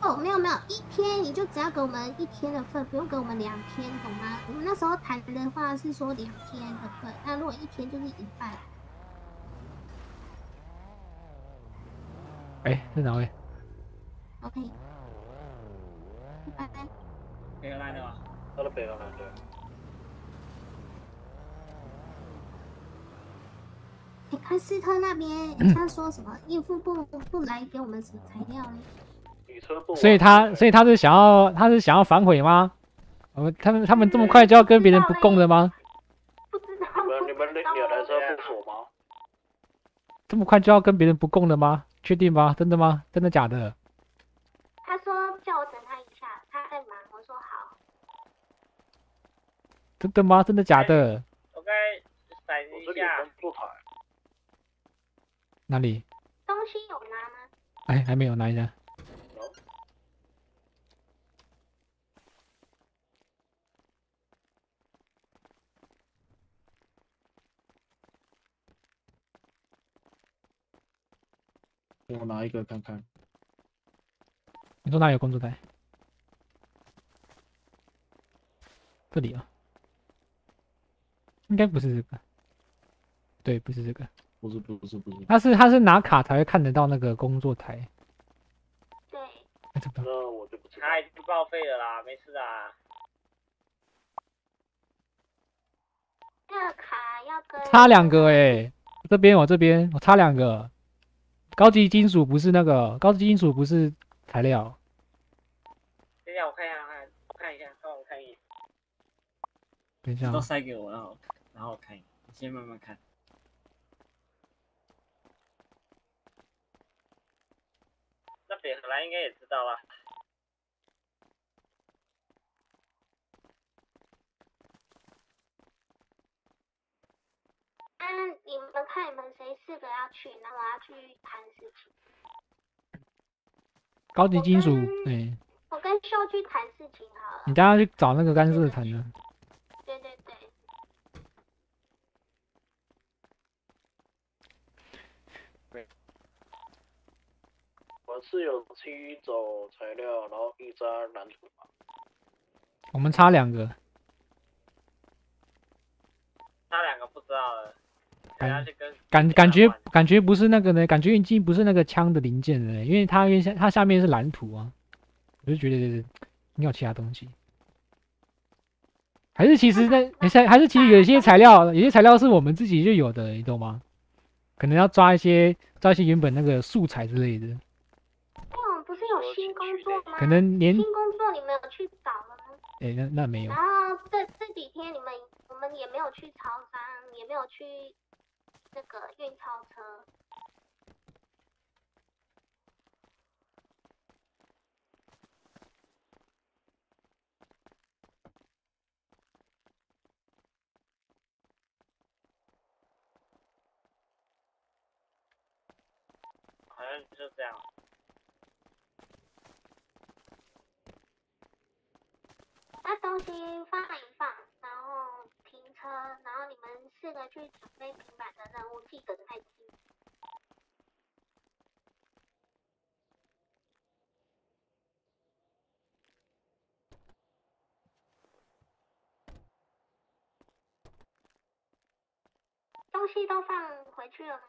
哦，没有没有，一天你就只要给我们一天的份，不用给我们两天，懂吗？我们那时候谈的话是说两天的份，那如果一天就是一半。哎，是哪位？OK，拜拜。北荷兰的吗？到了北荷兰的。哎，看斯特那边，他说什么？应付部不来给我们什么材料呢？所以他，所以他是想要，他是想要反悔吗？我们他们他们这么快就要跟别人不共了吗？不知道。你们你们有来车不锁吗？这么快就要跟别人不共了吗？确定吗？真的吗？真的假的？他说叫我等他一下，他在忙。我说好。真的吗？真的假的？我该闪一下。哪里？东西有拿吗？哎，还没有拿一下。我拿一个看看。你说哪有工作台？这里啊，应该不是这个。对，不是这个。不是，不是，不是。他是他是拿卡才会看得到那个工作台。对。那我就不知道。他已经报废了啦，没事的。这个卡要跟。差两个哎，这边我这边我差两个。高级金属不是那个，高级金属不是材料。等一下，我看一下，看，我看一下，让我看一眼。等一下，都塞给我，然后然后看，你先慢慢看。那北荷兰应该也知道吧？那你们看你们谁四个要去，那我要去谈事情。高级金属，哎。我跟秀去谈事情好了。你等下去找那个干涉谈呢。对对对。我是有七种材料，然后一张蓝图。我们差两个。差两个不知道了。感感感觉感觉不是那个呢，感觉已经不是那个枪的零件了，因为它因为它下面是蓝图啊。我就觉得应该有其他东西，还是其实那还是还是其实有一些材料，有些材料是我们自己就有的，你懂吗？可能要抓一些抓一些原本那个素材之类的。工作吗？可能连新工作你们有去找了吗？哎，那那没有。然后这这几天你们我们也没有去超商，也没有去那个运钞车。好像就这样。那东西放一放，然后停车，然后你们四个去准备平板的任务，记得带机。东西都放回去了吗？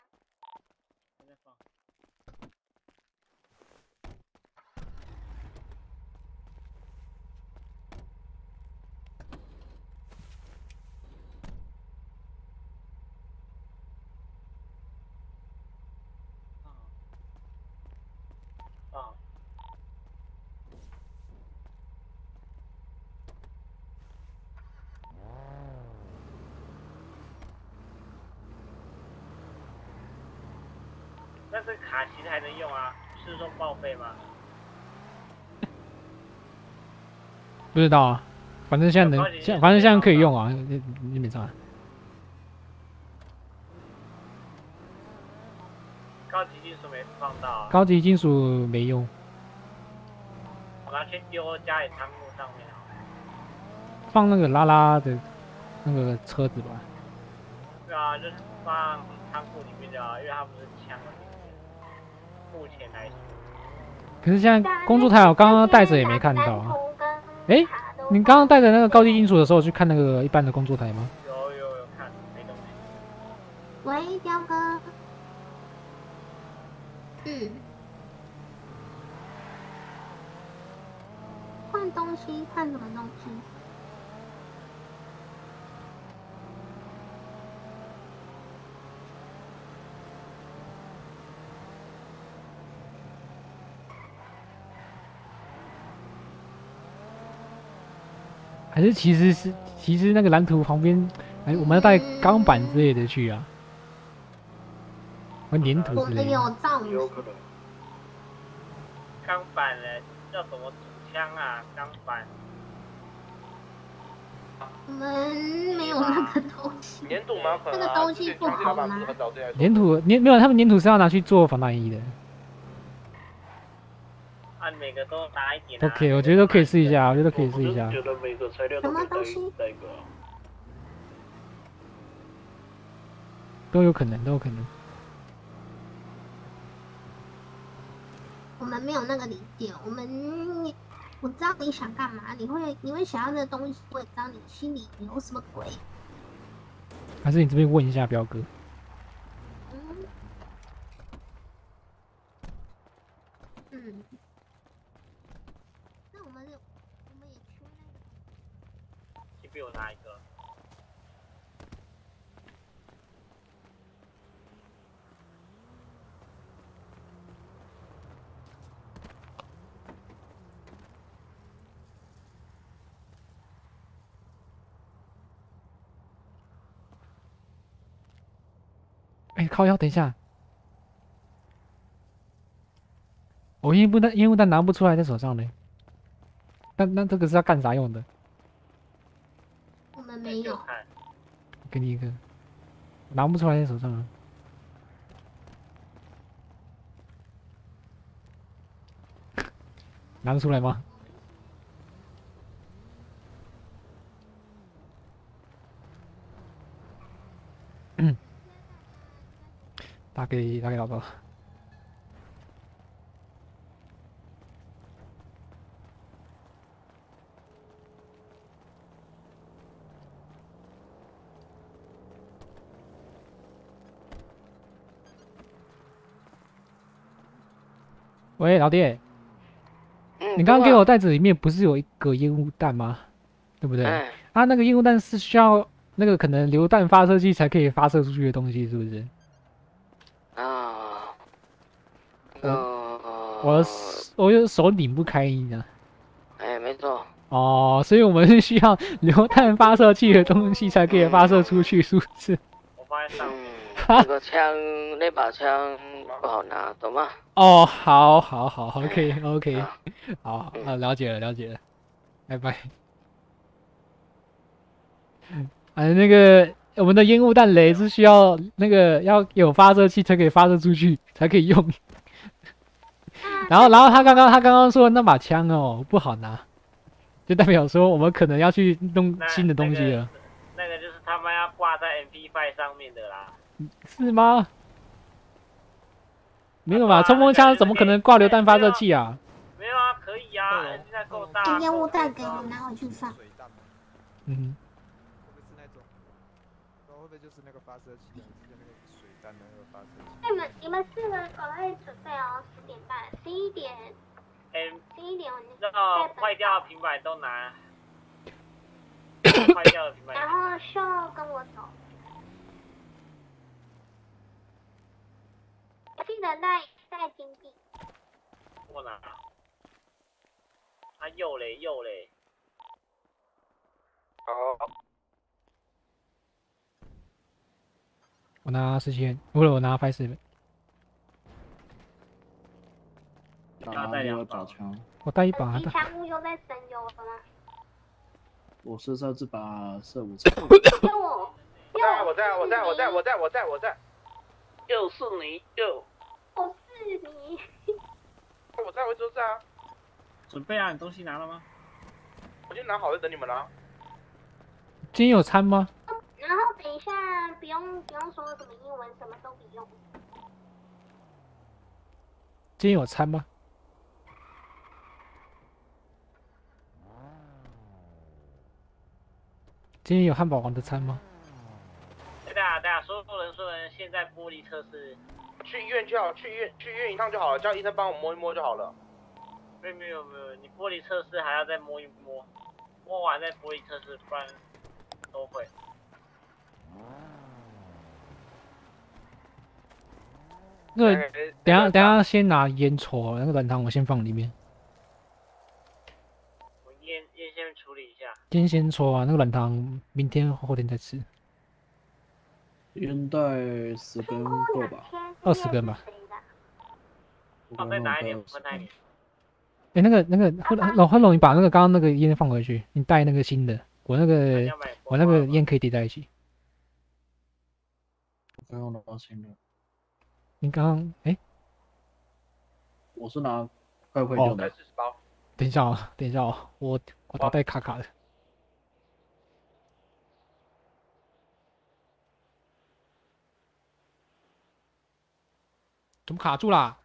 能用啊，是说报废吗？不知道啊，反正现在能，现反正现在可以用啊，你你没啥。高级金属没放到。高级金属没用。我拿去丢家里仓库上面。放那个拉拉的，那个车子吧。对啊，就是放仓库里面的，因为它不是枪。目前来说，可是现在工作台我刚刚带着也没看到啊。哎，你刚刚带着那个高级金属的时候去看那个一般的工作台吗？有有有看，没东西。喂，彪哥。嗯。换东西，换什么东西？还是其实是其实那个蓝图旁边，哎，我们要带钢板之类的去啊，和粘土之类的。有可能。钢板呢？叫什么土枪啊？钢板。我们没有那个东西。粘土吗？那个东西不好吗？粘土粘没有，他们粘土是要拿去做防弹衣的。按每个都拿一点。都可以，我觉得都可以试一下，我觉得可以试一下。觉得每个材料都可以带一个。都有可能，都有可能。我们没有那个理解，我们我知道你想干嘛，你会你会想要的东西，我也知道你心里有什么鬼。还是你这边问一下彪哥。嗯。嗯。比我拿一个。哎，靠腰，等一下，我烟雾弹烟雾弹拿不出来在手上呢。那那这个是要干啥用的？我们没有。给你一个，拿不出来在手上啊。拿得出来吗？打给打给老婆。喂，老弟。你刚刚给我袋子里面不是有一个烟雾弹吗？对不对？啊，那个烟雾弹是需要那个可能榴弹发射器才可以发射出去的东西，是不是？啊，呃，我我有手拧不开你呢。哎，没错。哦，所以我们是需要流弹发射器的东西才可以发射出去，是不是？我放在上面。那个枪，那把枪不好拿，懂吗？哦，好，好，好，OK，OK，好，啊，了解了，了解了，拜拜。啊，那个我们的烟雾弹雷是需要那个要有发射器才可以发射出去，才可以用。然后，然后他刚刚他刚刚说那把枪哦不好拿，就代表说我们可能要去弄新的东西了。那个就是他们要挂在 MP5 上面的啦。是吗？没有吧，冲锋枪怎么可能挂榴弹发射器啊？没有啊，可以啊，现在够大。今天雾弹给你拿回去放。嗯。会不会就是那个发射器？就是那个水弹的那个发射器？你们你们四个赶快准备哦，十点半，十一点。嗯。十一点。那个坏掉的平板都拿。坏掉的平板。然后秀跟我走。记得带带金币。我拿。啊，又嘞又嘞。好。我拿十千，不是我拿拍十。他带两把枪。我带一把。机枪物又在省油了吗？我身上这把射五枪。我。我在我在我在我在我在我在我在。又是你又。我是你，我在，我就在啊。准备啊，你东西拿了吗？我已经拿好了，等你们了。今天有餐吗？然后等一下，不用不用说什么英文，什么都不用。今天有餐吗？今天有汉堡王的餐吗？对啊对啊，所有人所有人现在玻璃测试。去医院就好，去医院去医院一趟就好了，叫医生帮我摸一摸就好了。没有没有没有，你玻璃测试还要再摸一摸，摸完再玻璃测试，不然都会。那等下等下先拿烟抽，那个软糖我先放里面。我烟烟先处理一下。烟先抽啊，那个软糖明天后天再吃。烟袋十根够吧？二十根吧。好，再拿一点。哎，那个那个，老汉龙，你把那个刚刚那个烟放回去，你带那个新的。我那个我那个烟可以叠在一起。我刚刚拿新的。你刚刚哎？我是拿快快用的。等一下啊，等一下啊，我我脑袋卡卡的。怎么卡住了？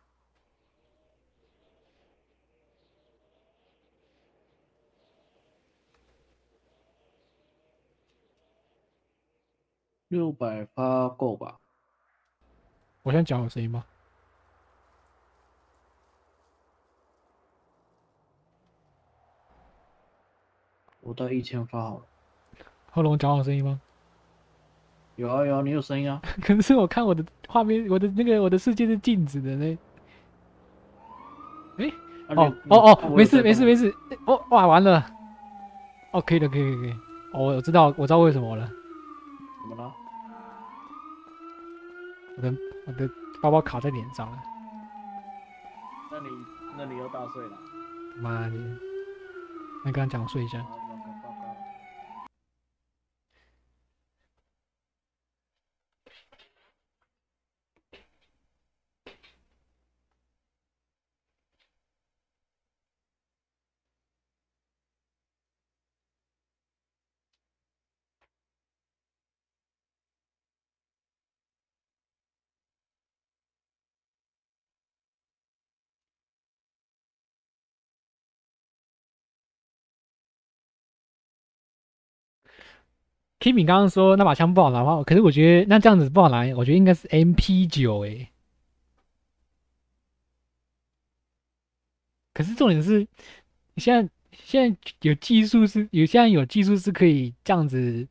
六百发够吧？我现在讲有声音吗？我到一千发好了。贺龙讲好声音吗？有啊有啊，你有声音啊。可是我看我的画面，我的那个我的世界是静止的呢。哎，哦哦哦，没事没事没事。哦哇，完了。哦，可以的可以可以可以。哦，我知道我知道为什么了。怎么了？我的我的包包卡在脸上了。那你那你又大睡了？妈的！那刚刚讲睡一下。Kimi 刚刚说那把枪不好拿的话，可是我觉得那这样子不好拿，我觉得应该是 MP 九哎。可是重点是，现在现在有技术是有现在有技术是可以这样子，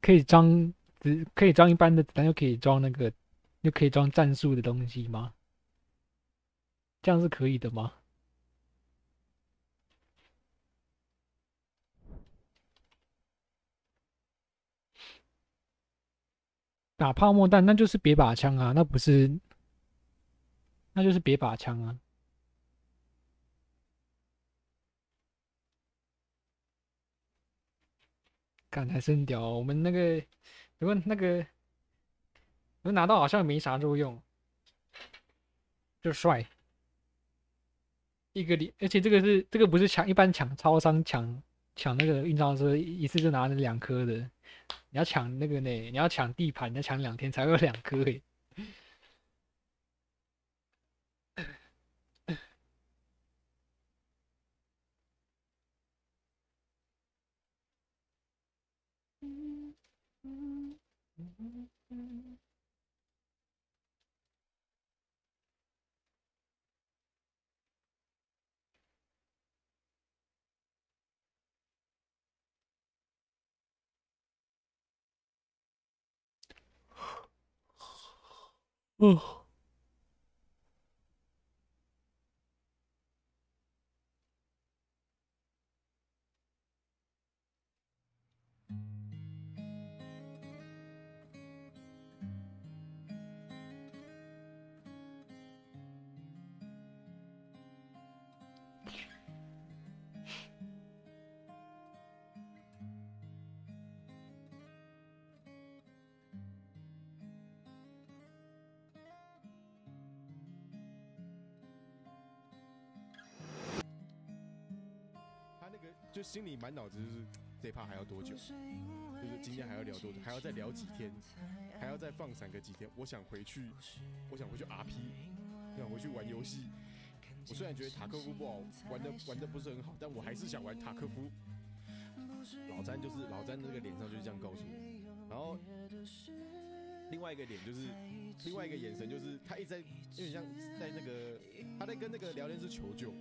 可以装只可以装一般的子弹，又可以装那个又可以装战术的东西吗？这样是可以的吗？打泡沫弹那就是别把枪啊，那不是，那就是别把枪啊。刚才是屌，我们那个如果那个我拿到好像没啥作用，就帅。一个里，而且这个是这个不是抢一般抢超商抢抢那个运钞车一次就拿了两颗的。你要抢那个呢？你要抢地盘，你要抢两天才会有两颗诶。就心里满脑子就是这趴还要多久？就是今天还要聊多久？还要再聊几天？还要再放散个几天？我想回去，我想回去 RP，想回去玩游戏。我虽然觉得塔科夫不好玩的，玩的不是很好，但我还是想玩塔科夫。老詹就是老詹，那个脸上就是这样告诉我。然后另外一个脸就是另外一个眼神，就是他一直在有点像在那个他在跟那个聊天室求救。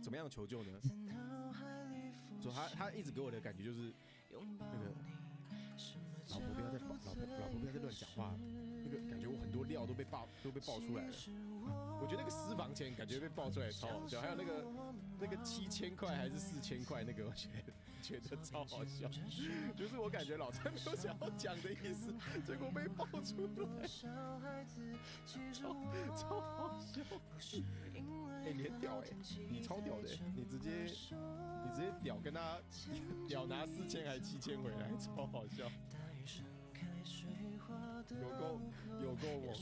怎么样求救呢？他他一直给我的感觉就是那个老婆不要再老婆老婆不要再乱讲话，那个感觉我很多料都被爆都被爆出来了。我觉得那个私房钱感觉被爆出来超好笑，还有那个那个七千块还是四千块那个，我觉得觉得超好笑。就是我感觉老蔡没有想要讲的意思，结果被爆出来，超超好笑。哎，你很屌哎，你超屌的，你直接你直接屌跟他 屌拿四千还是七千回来，超好笑。有够有够我。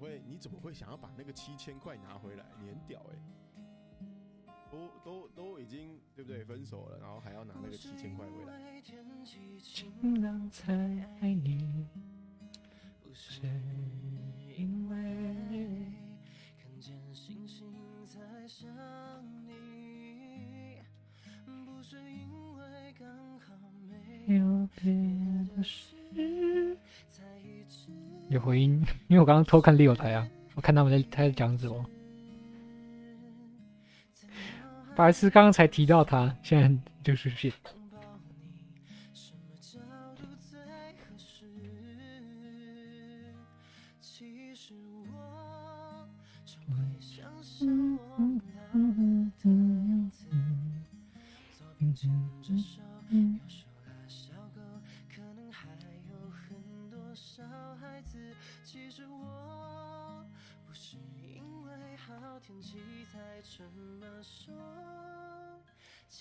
会，你怎么会想要把那个七千块拿回来？你很屌哎。都都都已经对不对？分手了，然后还要拿那个七千块回来。有回音，因为我刚刚偷看 Leo 台啊，我看他们在他在讲什么。白痴，刚刚才提到他，现在就是现。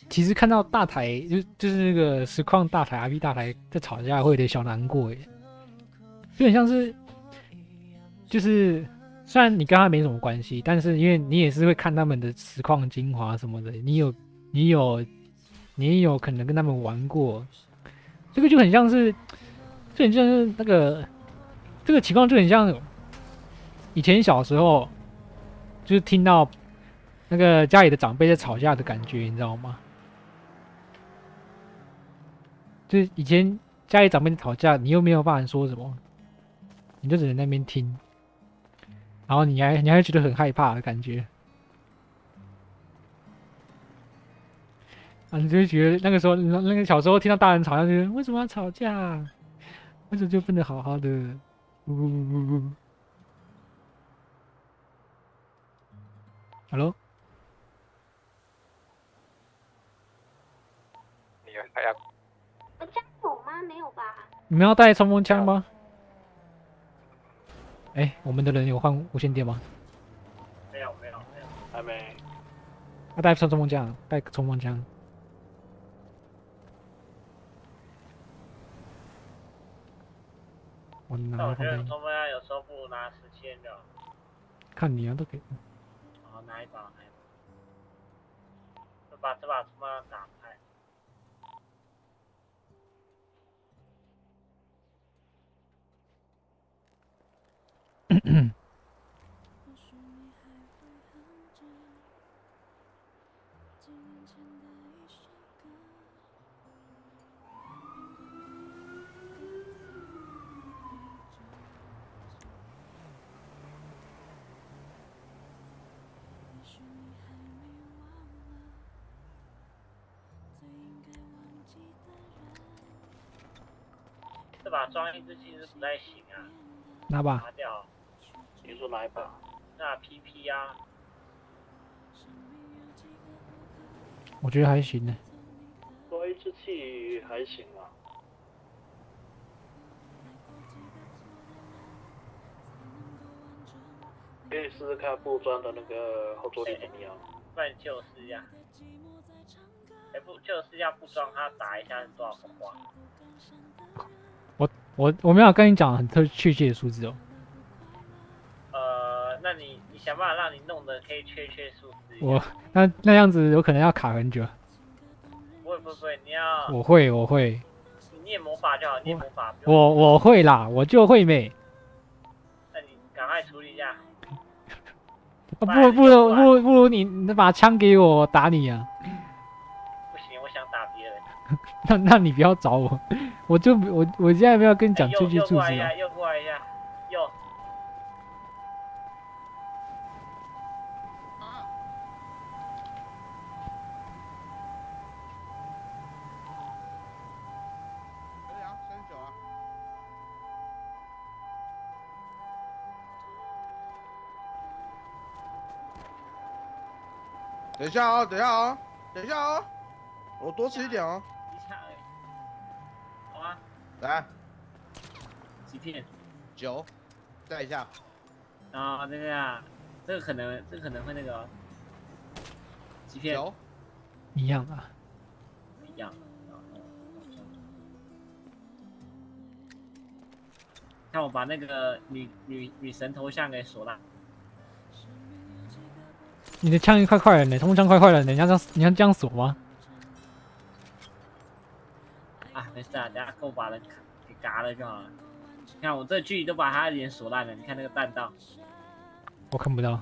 其实看到大台就就是那个实况大台 RP 大台在吵架，会有点小难过耶，有点像是，就是虽然你跟他没什么关系，但是因为你也是会看他们的实况精华什么的，你有你有你有可能跟他们玩过，这个就很像是，就很像是那个这个情况就很像以前小时候，就是听到那个家里的长辈在吵架的感觉，你知道吗？就是以前家里长辈吵架，你又没有办法说什么，你就只能那边听，然后你还你还觉得很害怕的感觉，啊，你就觉得那个时候那个小时候听到大人吵架，就是为什么要吵架？为什么就不能好好的？呜呜呜呜。Hello。你还要？家有吗？没有吧？你们要带冲锋枪吗？哎，我们的人有换无线电吗？没有，没有，没有，还没。要带冲锋枪，带冲锋枪。我拿。我觉得冲锋枪有时候不如拿十千的。看你啊，都可以。好，拿一把，拿一把。这把这把冲锋枪打。这把 装一只其实不太行啊。拿把？拿掉。你说哪一把？那 PP 啊。我觉得还行呢。多一支气还行啊。可以试试看布装的那个后坐力怎么样？不然就试一下。哎，不就试一下布装，它打一下是多少分花？我我我没有跟你讲很特确切的数字哦。呃，那你你想办法让你弄的可以确切数字。我那那样子有可能要卡很久。不会不会，你要。我会我会。你念魔法就好，念魔法。我我会啦，我就会美。那你赶快处理一下。不不不如不如不如你那把枪给我打你啊！不行，我想打别人。那那你不要找我，我就我我现在没有跟你讲确切数字啊。又过来一下。等一下啊，等一下啊，等一下啊，我多吃一点哦。来。几片？九。带一下。啊，等一下，这个可能，这个可能会那个。几片？九。一样啊。一样。看我把那个女女女神头像给锁了。你的枪快快了呢，冲锋枪快快了，你要这样你要这样锁吗？啊，没事啊，等下够把人给嘎了就好了。你看我这距离都把他脸锁烂了，你看那个弹道。我看不到。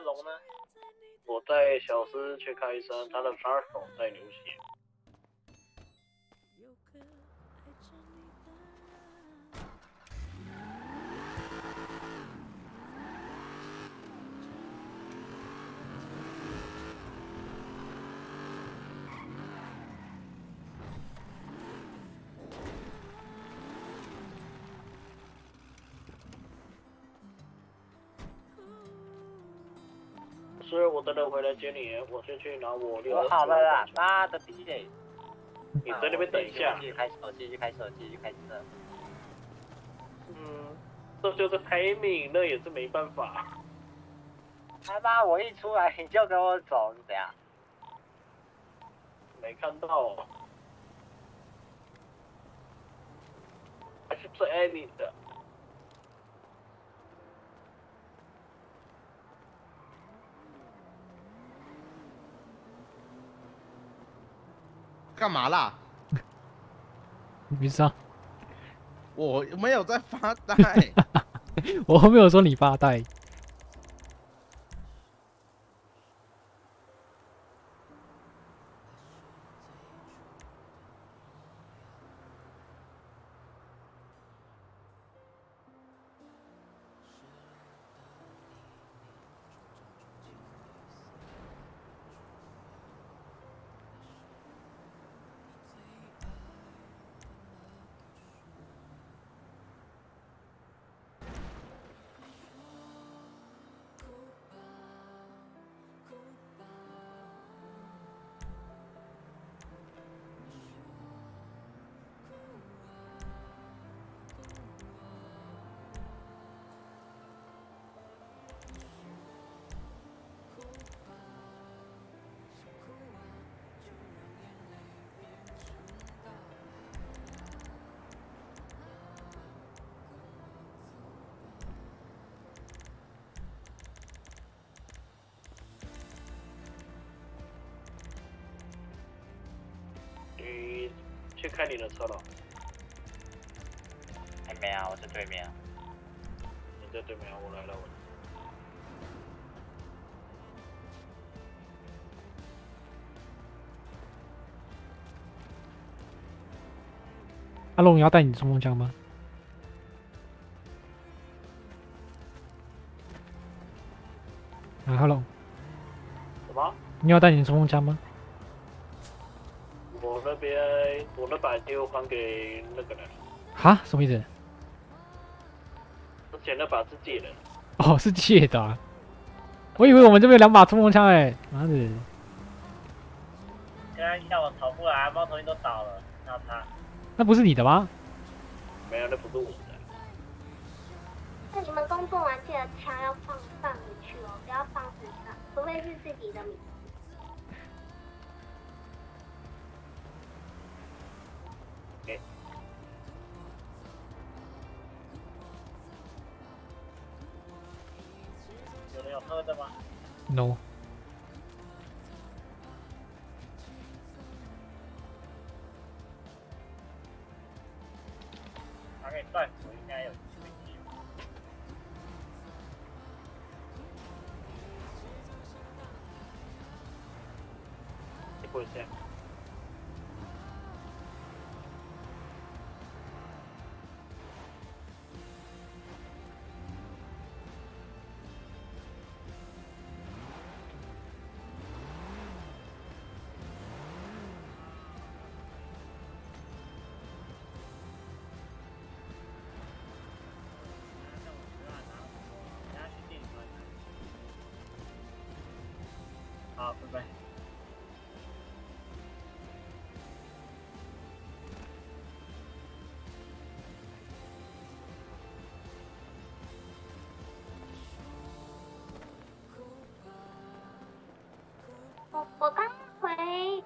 龙呢？我带小思去看医生，他的杀手在流血。接你，我先去拿我六。我好了啦，妈的逼嘞！你在那边等一下。继续开手，继续开手，继续开车。嗯，这就是 timing，那也是没办法。他妈，我一出来你就跟我走，是怎样？没看到。还是最爱你的。干嘛啦？你知道，我没有在发呆。我没有说你发呆。开你的车了？还没啊，我在对面。你在对面，我来了。我。阿龙，你要带你冲锋枪吗？啊，阿龙。什么？你要带你冲锋枪吗？我那把就还给那个人。哈？什么意思？之前那把是借的。哦，是借的啊！我以为我们这边两把冲锋枪哎，妈的！现在叫我跑过来，猫头鹰都倒了，那他。那不是你的吗？没有，那不是我的。那你们工作完记得枪要放放回去哦，不要放身上，除非是自己的名。？No。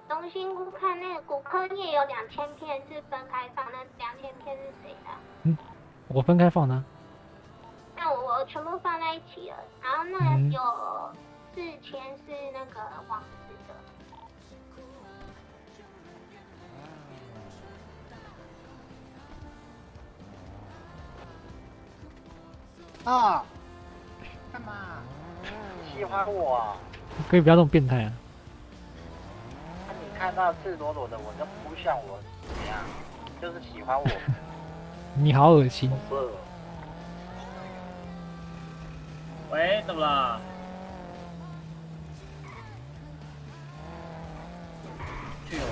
重新看那个骨科也有两千片是分开放，那两千片是谁的？嗯，我分开放呢。那我我全部放在一起了，然后那有四千是那个王子的。啊？干嘛？喜欢我？可以不要这么变态啊！那你看到赤裸裸的我就不像我怎样？就是喜欢我。你好恶心。喂，怎么了？去了。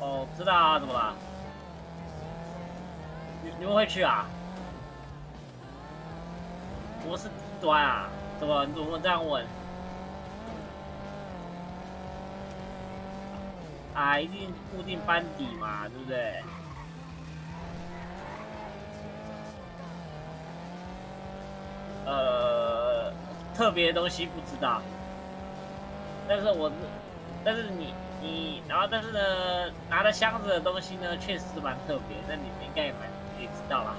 哦，知道啊，怎么了？你你们会去啊？我是低端啊，怎么你怎么这样问？啊，一定固定班底嘛，对不对？呃，特别的东西不知道，但是我，但是你你，然后但是呢，拿着箱子的东西呢，确实蛮特别，那你们应该也蛮也知道啦。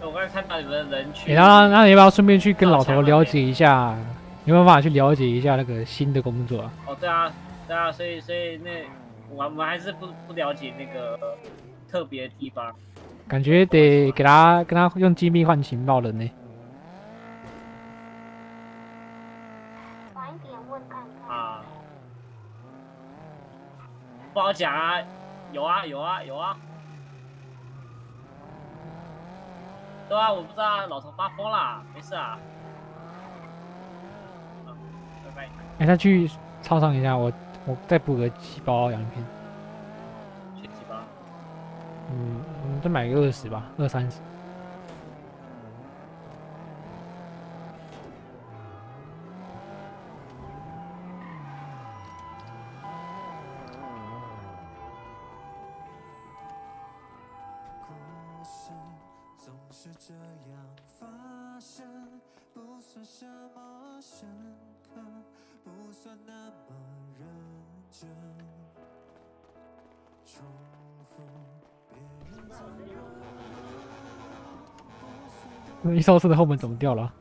我刚才看到你们人群，然后那你要不要顺便去跟老头了解一下，有没有办法去了解一下那个新的工作啊？哦，对啊，对啊，所以所以那我我还是不不了解那个特别的地方。感觉得给他跟他用机密换情报了呢。晚一点问看看。啊，不好讲啊，有啊有啊有啊。对啊，我不知道老头发疯了，没事啊。等下去，操场一下，我我再补个几包洋芋。嗯，再买个二十吧，二三十。总是这样发生，不算什么深刻。不算那么认真。别人那一超市的后门怎么掉了？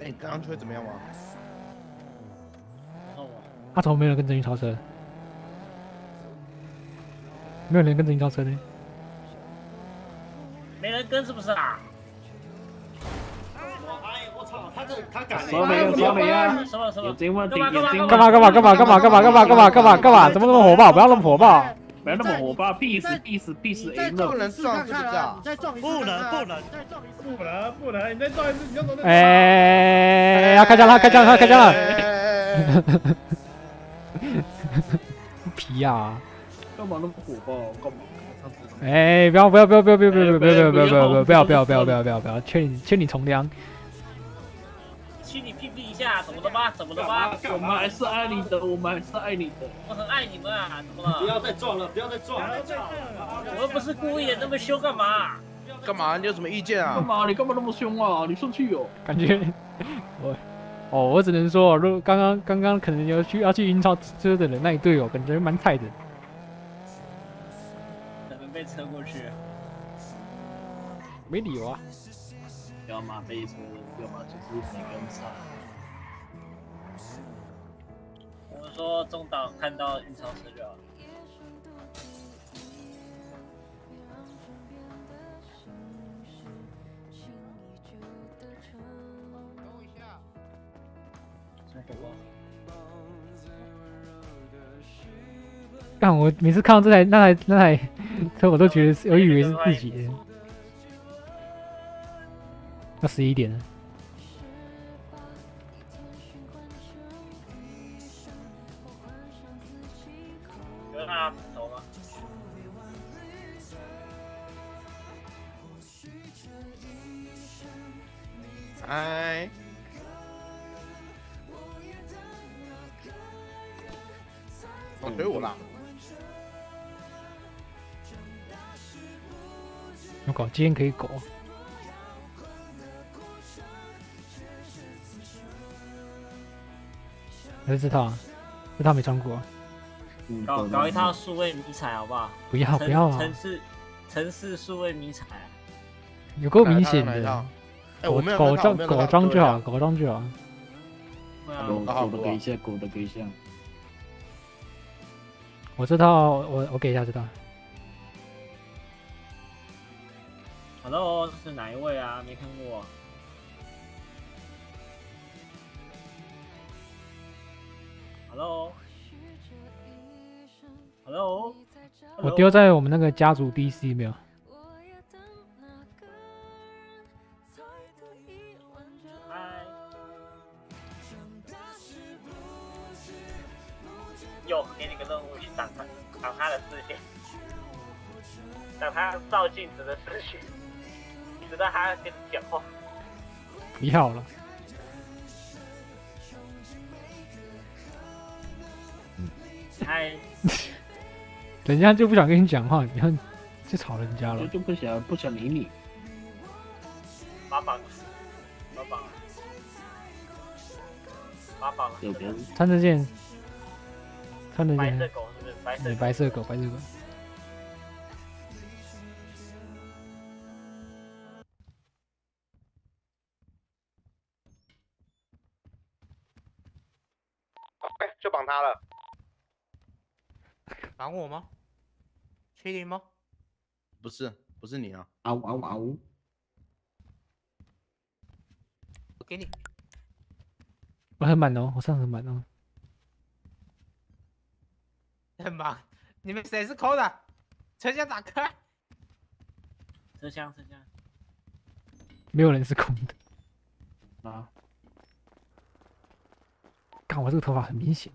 哎你刚刚出来怎么样嘛他怎么没人跟着你超车？没有人跟着你超车呢？没人跟是不是啊？干嘛干嘛干嘛干嘛干嘛干嘛干嘛干嘛干嘛干嘛干嘛？怎么那么火爆？不要那么火爆！不要那么火爆，必死必死必死 A 不能撞是不是啊？你再撞一次，不能不能再撞一次，不能不能，你再撞一次，你要从那。哎，要开枪了，开枪了，开枪了！皮呀！干嘛那么火爆？干嘛？哎，不要不要不要不要不要不要不要不要不要不要不要不要不要不要不要不要不要，劝你劝你从良。下，怎么了吧？怎么了吧？我们还是爱你的，我们还是爱你的。我很爱你们啊，怎么了？不要再撞了，不要再撞了！我又不是故意的，那么凶干嘛？干嘛？你有什么意见啊？干嘛？你干嘛那么凶啊？你生气哦？感觉 我哦，我只能说，如果刚刚刚刚可能要去要去英超车的人那一队哦，感觉蛮菜的。可能被车过去。没理由啊。要么被车，要么就是没跟上。说中岛看到运钞车就好。但我每次看到这台那台那台车，我都觉得我以为是自己的。要十一点了。哎。哦，给我了。我搞，今天可以搞。还是这套啊，这套没穿过。搞搞一套数位迷彩好不好？不要不要啊！城市城市数位迷彩，有够明显的。哎，我没有搞装搞装就好，搞装就好。狗的给一下，狗的给一下。我这套，我我给一下这套。Hello，是哪一位啊？没看过。Hello。Hello，我丢在我们那个家族 DC 没。有挡他照镜子的视线，直到他跟你讲话。你好了。嗨。人家就不想跟你讲话，你看，就吵人家了。就不想不想理你。八榜，八榜，八榜。有别人。穿这件，穿这件。白色狗是不是？白色。白色狗，白色狗。就绑他了。绑我吗？确定吗？不是，不是你啊！嗷嗷嗷！我给你。我很满哦，我上很满哦。很忙。你们谁是空的？车厢打开。车厢，车厢。没有人是空的。啊！看我这个头发很明显。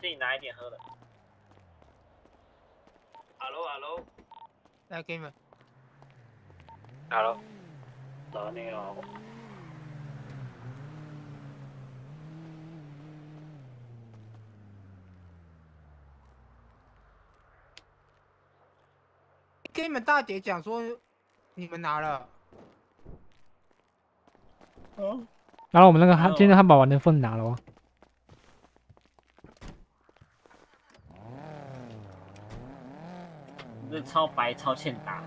自己拿一点喝的。Hello，Hello，来给你们。Hello，哪里啊？跟你们大姐讲说，你们拿了。哦。然后我们那个汉今天汉堡王的份拿了哦。这超白超欠打，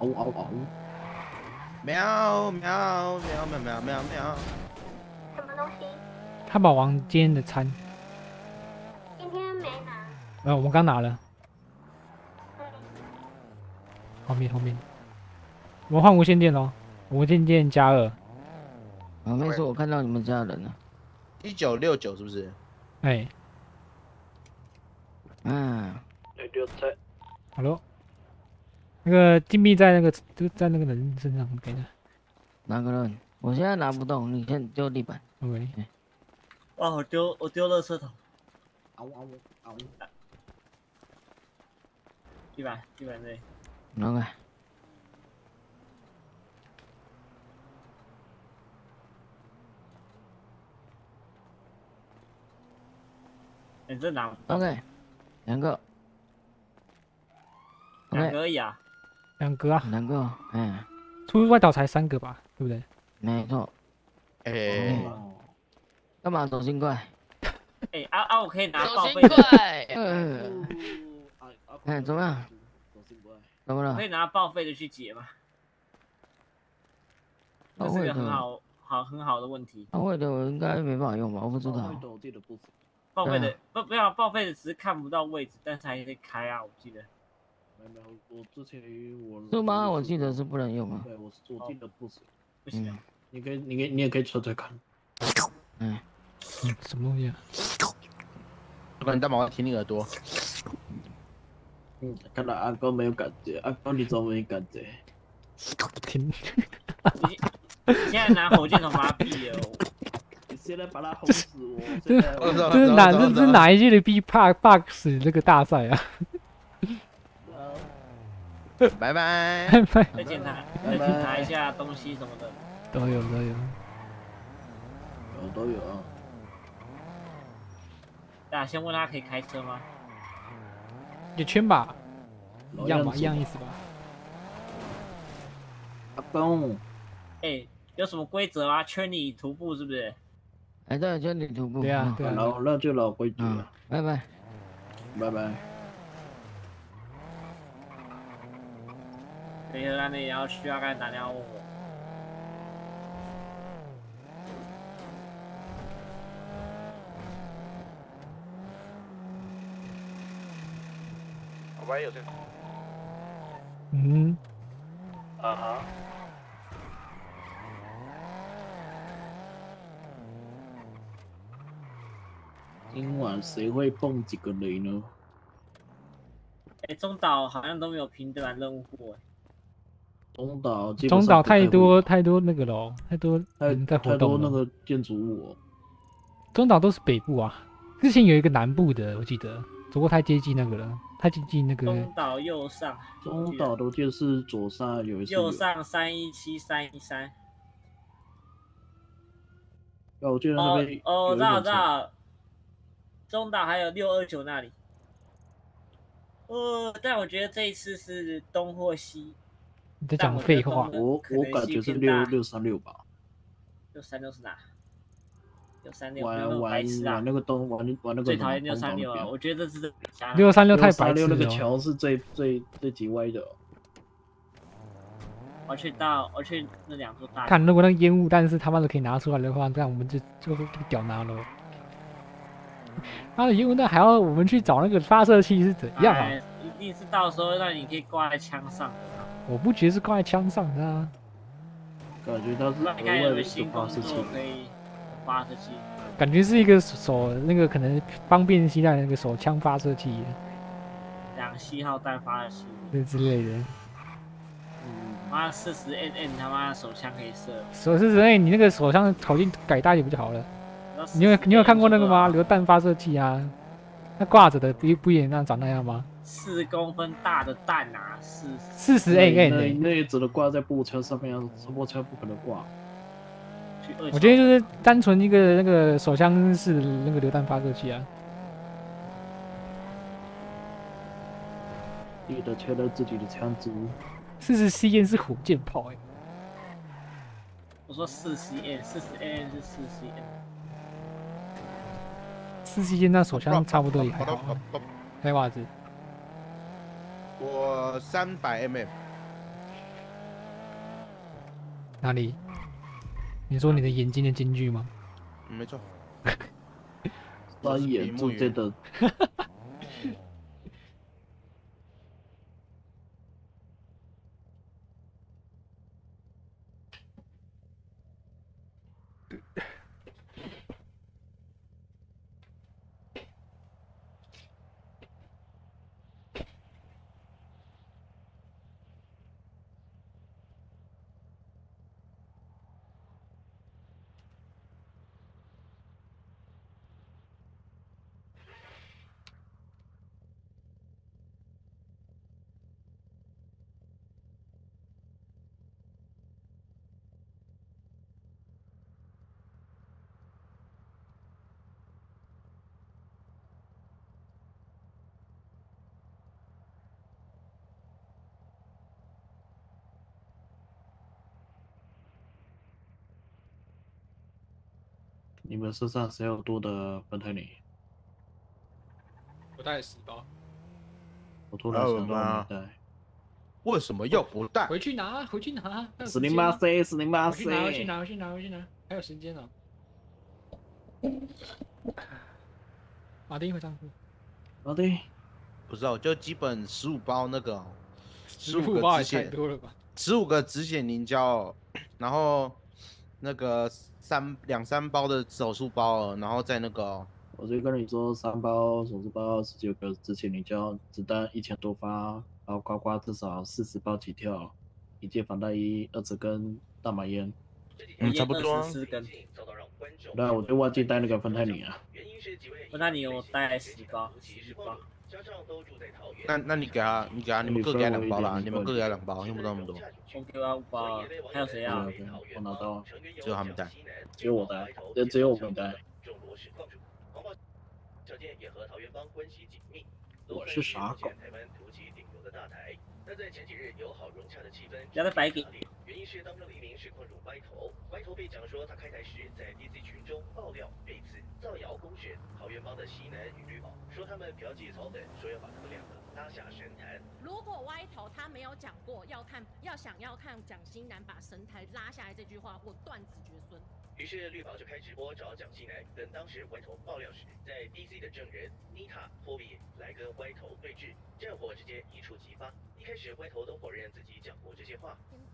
嗷嗷嗷！喵喵喵喵喵喵喵！什么东西？汉堡王今天的餐。今天没拿。呃，我们刚拿了。后面后面，我们换无线电喽，无线电加二。啊，没错，我看到你们家人了。一九六九是不是？哎。嗯。Hello，那个金币在那个就在那个人身上给的。哪个人？我现在拿不动，你先丢地板。OK。哇，我丢我丢垃圾桶。嗷嗷嗷！地板地板内。OK。你这拿。OK，两个。两个呀，两个啊，两个，哎，出外岛才三个吧，对不对？没错。哎，干嘛走心怪？哎啊啊！我可以拿报废。走心怪。嗯。哎，怎么样？怎么了？可以拿报废的去解吗？这是个很好好很好的问题。报废的我应该没办法用吧？我不知道。报废的不不要报废的只是看不到位置，但是还可以开啊，我记得。没有，我之前我是吗？我记得是不能用啊。对，我我记得不行。不行，你可以，你可以，你也可以测测看。嗯，什么东西啊？我感觉大毛舔你耳朵。嗯，看到阿哥没有感觉，阿哥你怎么没感觉？舔。你现在拿火箭筒把他毙了。你现在把他轰死我！这这是哪这是哪一届的 B Park Box 这个大赛啊？拜拜，拜拜。再检查，再检查一下东西什么的。都有，都有，有都有啊。那先问他可以开车吗？一圈吧，一样吧，一样意思吧。阿东。哎，有什么规则啊？圈你徒步是不是？哎，对，圈你徒步。对啊，对啊。老那就老规矩了。拜拜，拜拜。等一下，你要需要该打电话问我。嗯。啊哈。今晚谁会蹦几个雷呢？哎，中岛好像都没有拼对吧？任务过。中岛，中岛太多太多那个了，太多人在活动。那个建筑物。中岛都是北部啊，之前有一个南部的，我记得，不过太接近那个了，太接近那个。中岛右上。中岛的就是左上有一。右上三一七三一三。哦，我记得那边。哦，我知道，知道。中岛还有六二九那里，呃，但我觉得这一次是东或西。你在讲废话，我我感觉是六六三六吧。六三六是哪？六三六玩玩玩那个东玩玩那个。最讨厌六三六了，我觉得是。六三六太白痴了。那个桥是最最最极歪的。我去到我去那两座大。看，如果那个烟雾弹是他妈的可以拿出来的话，这样我们就就会屌拿了。他的烟雾弹还要我们去找那个发射器是怎样啊？一定是到时候让你可以挂在枪上。我不觉得是挂在枪上的啊。感觉它是额外的发射器。可以发射器。感觉是一个手那个可能方便携带那个手枪发射器。两七号弹发射器。这之类的。妈四十 mm 他妈手枪可以射。手四十 mm 你那个手枪口径改大一点不就好了？你有你有看过那个吗？榴弹发射器啊，那挂着的不不也那样长那样吗？四公分大的弹啊，四四十 mm 那那也只能挂在步枪上面啊，步枪不可能挂。我觉得就是单纯一个那个手枪式那个榴弹发射器啊。记得确认自己的枪支。四十 cm 是火箭炮哎。我说四十 cm，四十 mm 是四十 cm。四 cm 那手枪差不多也还好。黑袜子。我三百 mm。哪里？你说你的眼睛的京剧吗？没错。把眼珠这的。们身上谁有多的芬太尼？我带十包。我多了十包没带。为什么要不带？回去拿，回去拿。死零八 C，死零八 C。回去拿，回去拿，回去拿，还有时间呢。马丁会上去。马丁，不知道，就基本十五包那个，十五个止血，十五个止血凝胶，然后那个。三两三包的手术包，然后再那个，我就跟你说，三包手术包十九个，之前你交子弹一千多发，然后刮刮至少四十包起跳，一件防弹衣，二十根大麻烟，嗯，差不多。那我就忘记带那个芬太尼啊。芬太尼我带十包，十包。那那你给他，你给他，你们各给他两包啦，你们各给他两包，用不到那么多。我给他五包，还有谁啊？我拿到，只有他们带。只有我带，也只有我们带。我是傻狗。要在白给。原因是当中的一名实况主歪头，歪头被讲说他开台时在 DC 群中爆料被刺造谣公选桃园帮的西南与绿宝，说他们嫖妓草本，说要把他们两个拉下神坛。如果歪头他没有讲过要看要想要看蒋欣南把神台拉下来这句话，或断子绝孙。于是绿宝就开直播找蒋欣南，跟当时歪头爆料时在 DC 的证人妮塔托比来跟歪头对峙，战火直接一触即发。一开始歪头都否认自己讲过这些话。但在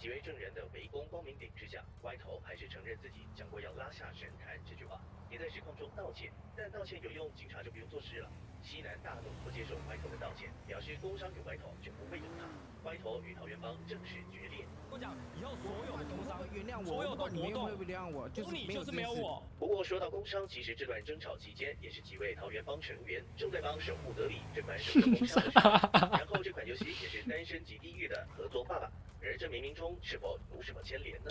几位证人的围攻光明顶之下，歪头还是承认自己讲过要拉下神坛这句话，也在实况中道歉。但道歉有用，警察就不用做事了。西南大怒，不接受歪头的道歉，表示工伤与歪头就不会有他。歪头与桃园帮正式决裂。我讲以后所有的工商原谅我，所有的活动原谅我，就是你就是没有我。不过说到工伤，其实这段争吵期间，也是几位桃园帮成员正在帮守护德里这款手游工商的。然后这款游戏也是单身级地狱的合作爸爸。而这冥冥中是否有什么牵连呢？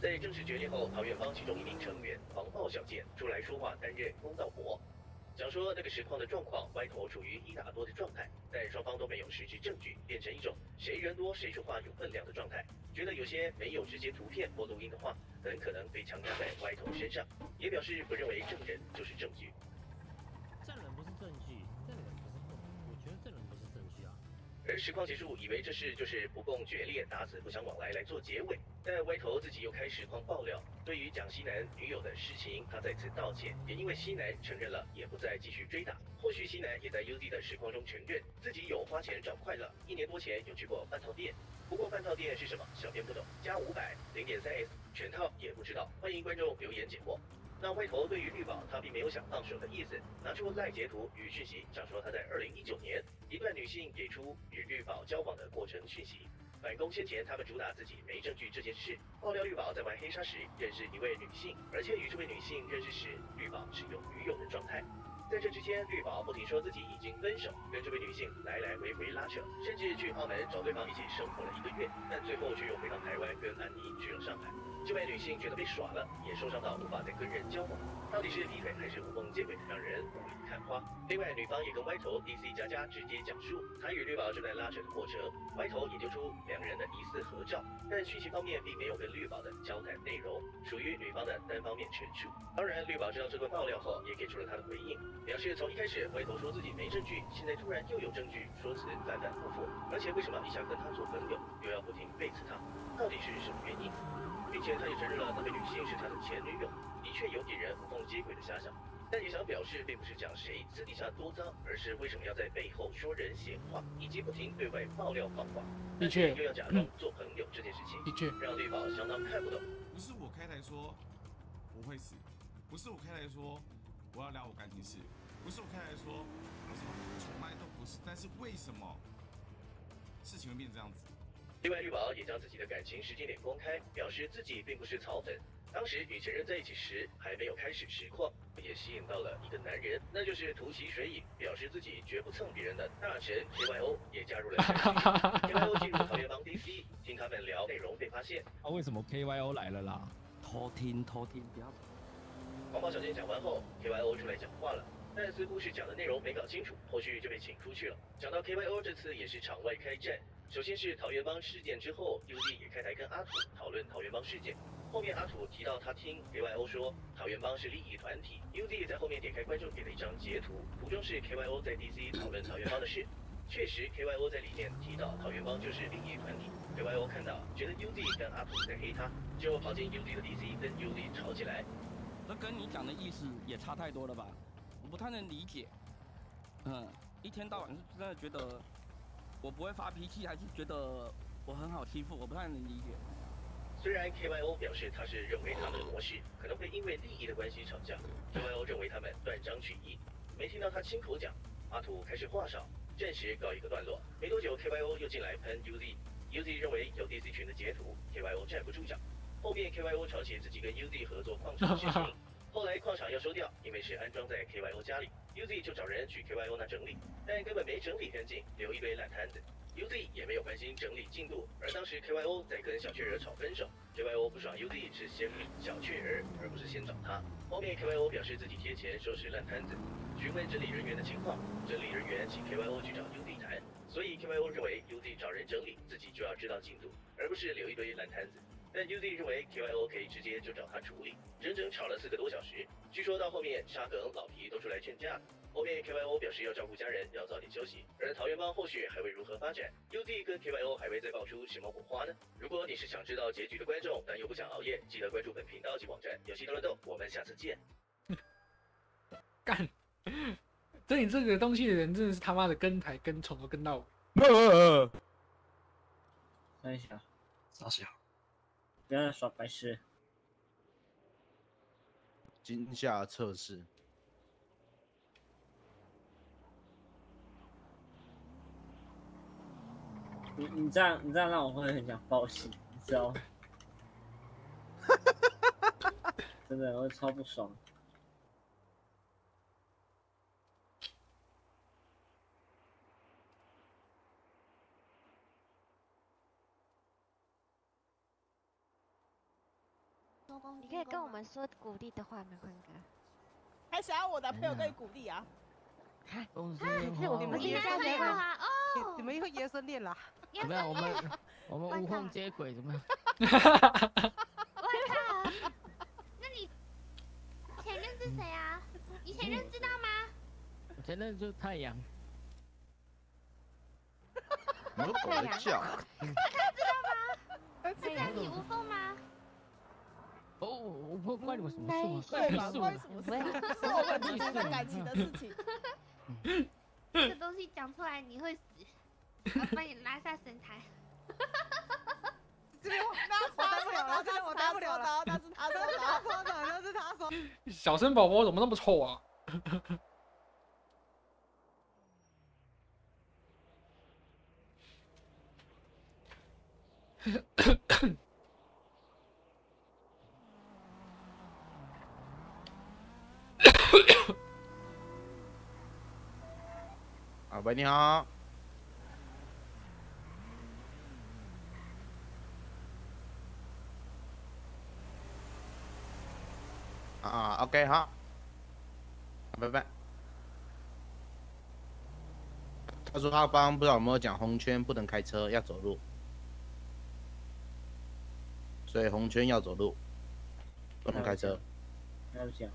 在正式决裂后，桃园帮其中一名成员黄暴小贱出来说话，担任公道伯，讲说那个实况的状况，歪头处于一打多的状态，但双方都没有实质证据，变成一种谁人多谁说话有分量的状态。觉得有些没有直接图片或录音的话，很可能被强加在歪头身上，也表示不认为证人就是证据。而实况结束，以为这事就是不共决裂，打死不相往来来做结尾。但歪头自己又开实况爆料，对于蒋西南女友的事情，他再次道歉，也因为西南承认了，也不再继续追打。或许西南也在 UD 的实况中承认，自己有花钱找快乐，一年多前有去过半套店。不过半套店是什么，小编不懂，加五百零点三 S 全套也不知道，欢迎观众留言解惑。那歪头对于绿宝，他并没有想放手的意思，拿出赖截图与讯息，讲说他在二零一九年一段女性给出与绿宝交往的过程讯息，反攻先前他们主打自己没证据这件事，爆料绿宝在玩黑鲨时认识一位女性，而且与这位女性认识时，绿宝是有女友的状态。在这之间，绿宝不停说自己已经分手，跟这位女性来来回回拉扯，甚至去澳门找对方一起生活了一个月，但最后却又回到台湾跟安妮去了上海。这位女性觉得被耍了，也受伤到无法再跟人交往，到底是劈腿还是无缝接轨，让人雾里看花。另外，女方也跟歪头 DC 加加直接讲述她与绿宝正在拉扯的过程，歪头也丢出两人的疑似合照，但讯息方面并没有跟绿宝的交谈内容，属于女方的单方面陈述。当然，绿宝知道这段爆料后，也给出了他的回应，表示从一开始歪头说自己没证据，现在突然又有证据，说辞反反复复，而且为什么一想跟他做朋友，又要不停背刺他，到底是什么原因？并且他也承认了那位女性是他的前女友，的确有点人无缝接轨的遐想，但也想表示并不是讲谁私底下多脏，而是为什么要在背后说人闲话，以及不停对外爆料谎话，的确又要假装做朋友这件事情，的确让绿宝相当看不懂。不是我开台说我会死，不是我开台说我要聊我感情事，不是我开台说我什么从来都不是，但是为什么事情会变这样子？另外，绿宝也将自己的感情时间点公开，表示自己并不是草粉。当时与前任在一起时，还没有开始实况，也吸引到了一个男人，那就是图其水影，表示自己绝不蹭别人的大神 KYO 也加入了。KYO 进入桃园帮 DC，听他们聊内容被发现。啊，为什么 KYO 来了啦？偷听，偷听，不要。黄毛小姐讲完后，KYO 出来讲话了，但似乎是讲的内容没搞清楚，后续就被请出去了。讲到 KYO 这次也是场外开战。首先是桃园帮事件之后，UD 也开台跟阿土讨论桃园帮事件。后面阿土提到他听 KYO 说桃园帮是利益团体，UD 在后面点开观众给了一张截图，图中是 KYO 在 DC 讨论桃园帮的事。确实，KYO 在里面提到桃园帮就是利益团体。KYO 看到觉得 UD 跟阿土在黑他，就跑进 UD 的 DC 跟 UD 吵起来。那跟你讲的意思也差太多了吧？我不太能理解。嗯，一天到晚是真的觉得。我不会发脾气，还是觉得我很好欺负，我不太能理解。虽然 KYO 表示他是认为他们的模式可能会因为利益的关系吵架，KYO 认为他们断章取义，没听到他亲口讲。阿土开始话少，暂时告一个段落。没多久，KYO 又进来喷 UZ，UZ 认为有 DC 群的截图，KYO 站不住脚。后面 KYO 吵起自己跟 UZ 合作矿场的事情，后来矿场要收掉，因为是安装在 KYO 家里。，UZ 就找人去 KYO 那整理，但根本没整理干净，留一堆烂摊子。UZ 也没有关心整理进度，而当时 KYO 在跟小雀儿吵分手，KYO 不爽 UZ 是先密小雀儿，而不是先找他。后面 KYO 表示自己贴钱收拾烂摊子，询问整理人员的情况，整理人员请 KYO 去找 UZ 谈，所以 KYO 认为 UZ 找人整理，自己就要知道进度，而不是留一堆烂摊子。但 UZ 认为 KYO 可以直接就找他处理，整整吵了四个多小时。据说到后面沙梗、老皮都出来劝架。后面 KYO 表示要照顾家人，要早点休息。而桃园帮后续还会如何发展？UZ 跟 KYO 还会再爆出什么火花呢？如果你是想知道结局的观众，但又不想熬夜，记得关注本频道及网站游戏斗乐斗。我们下次见。干，这你这个东西的人真的是他妈的跟台跟从头跟到尾。看一下，傻小，不要耍白痴。惊吓测试。你你这样你这样让我会很想报喜，你知道吗？真的我超不爽。你可以跟我们说鼓励的话吗，坤哥？还想要我男朋友跟你鼓励啊？公司是我们你男朋友啊哦，你们以后延伸恋啦。怎么样？我们 我们无缝接轨怎么样？我靠！那你前任是谁啊？你前任知道吗？我前任就是太阳。有狗在叫。他知道吗？是两体无缝吗？哦，我不关你们什么事吗？对吧？关什么事？是我们之间的感情的事情。这个东西讲出来你会死，我把你拉下神台。这边我我待不了了，这边我待不了了，那是他说的，他说的，那是他说。小生宝宝怎么那么臭啊？啊，喂，你好。啊，OK，好，拜拜。他说他刚刚不知道有没有讲红圈不能开车，要走路，所以红圈要走路，不能开车。要讲。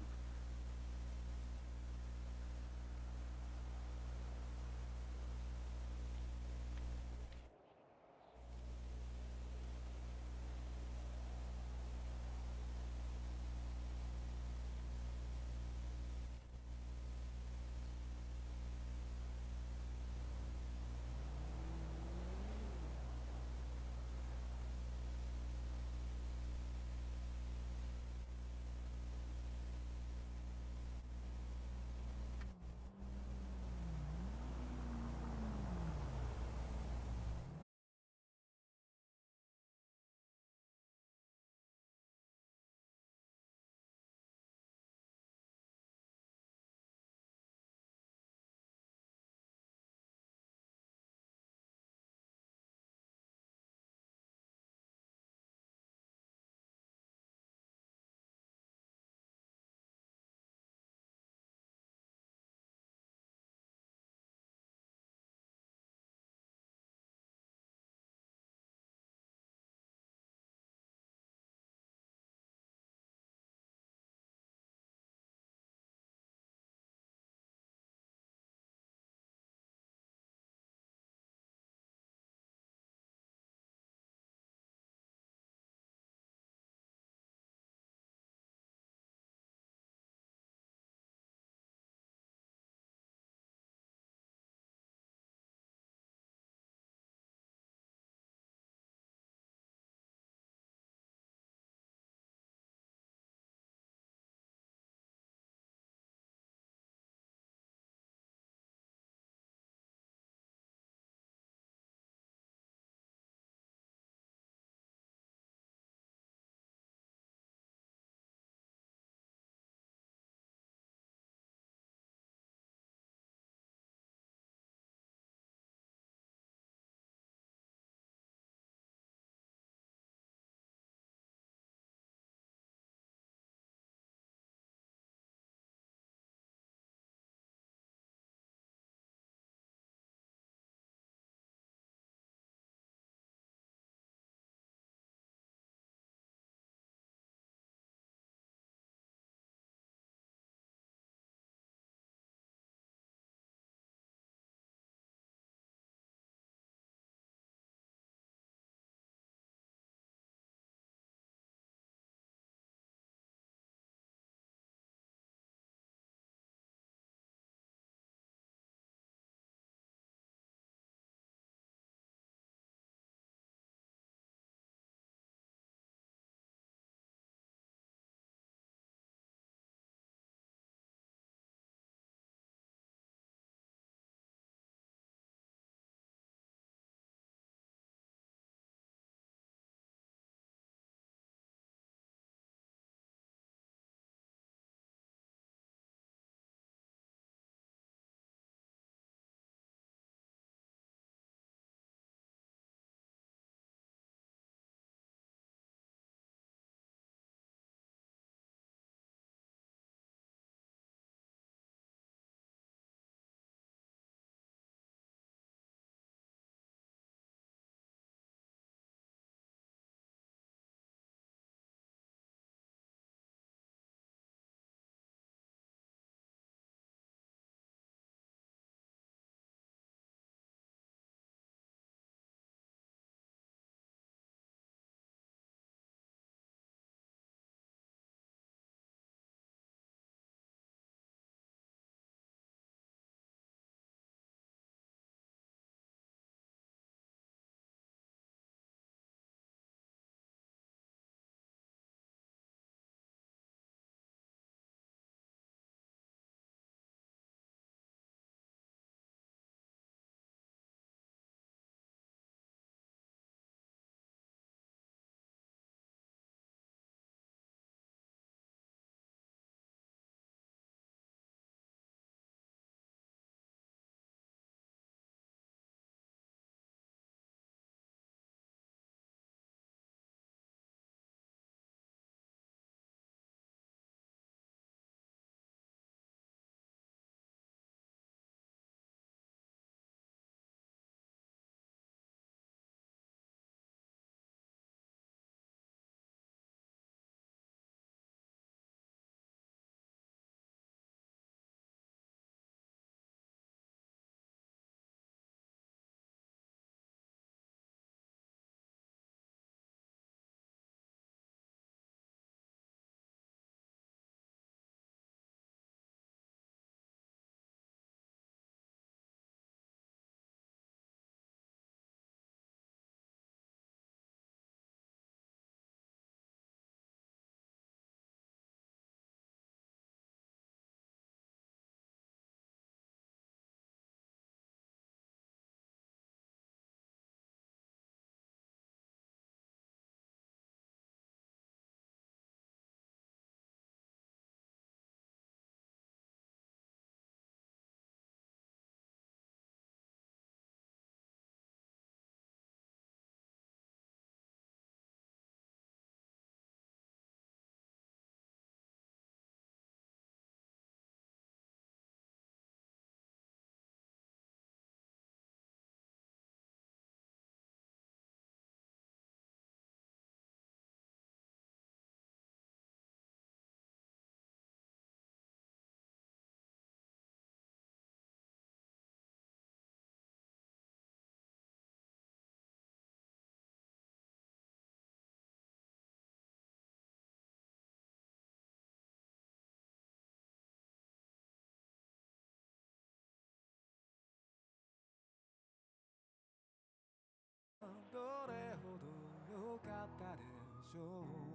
よかったでしょう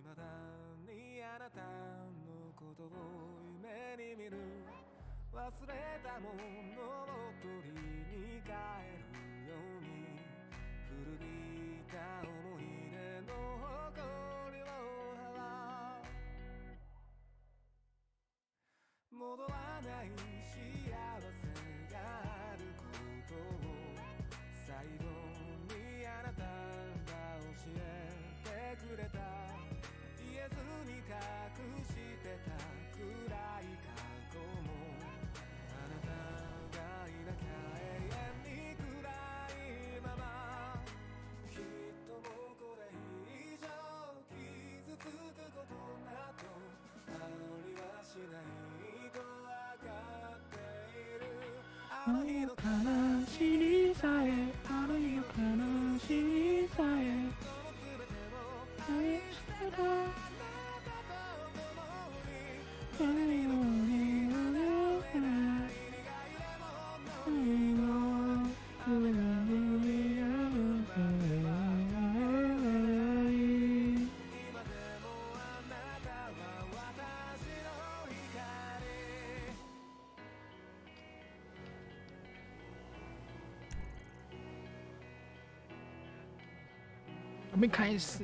未だにあなたのことを夢に見る忘れたものを取りに帰るように古びた思い出の誇りを払う戻ら悲しみさえあるいは悲しみさえ。愛してた。开始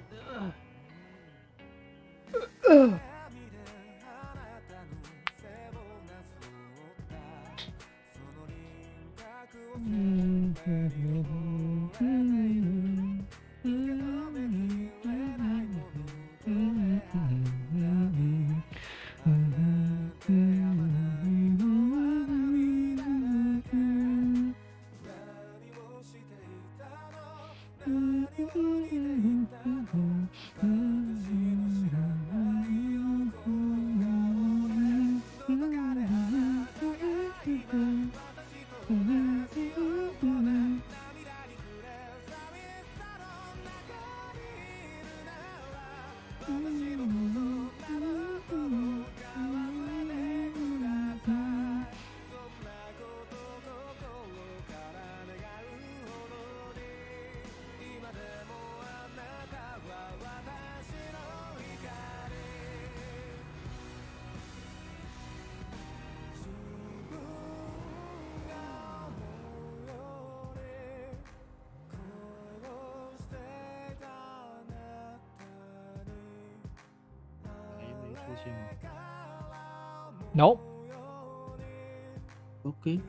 okay.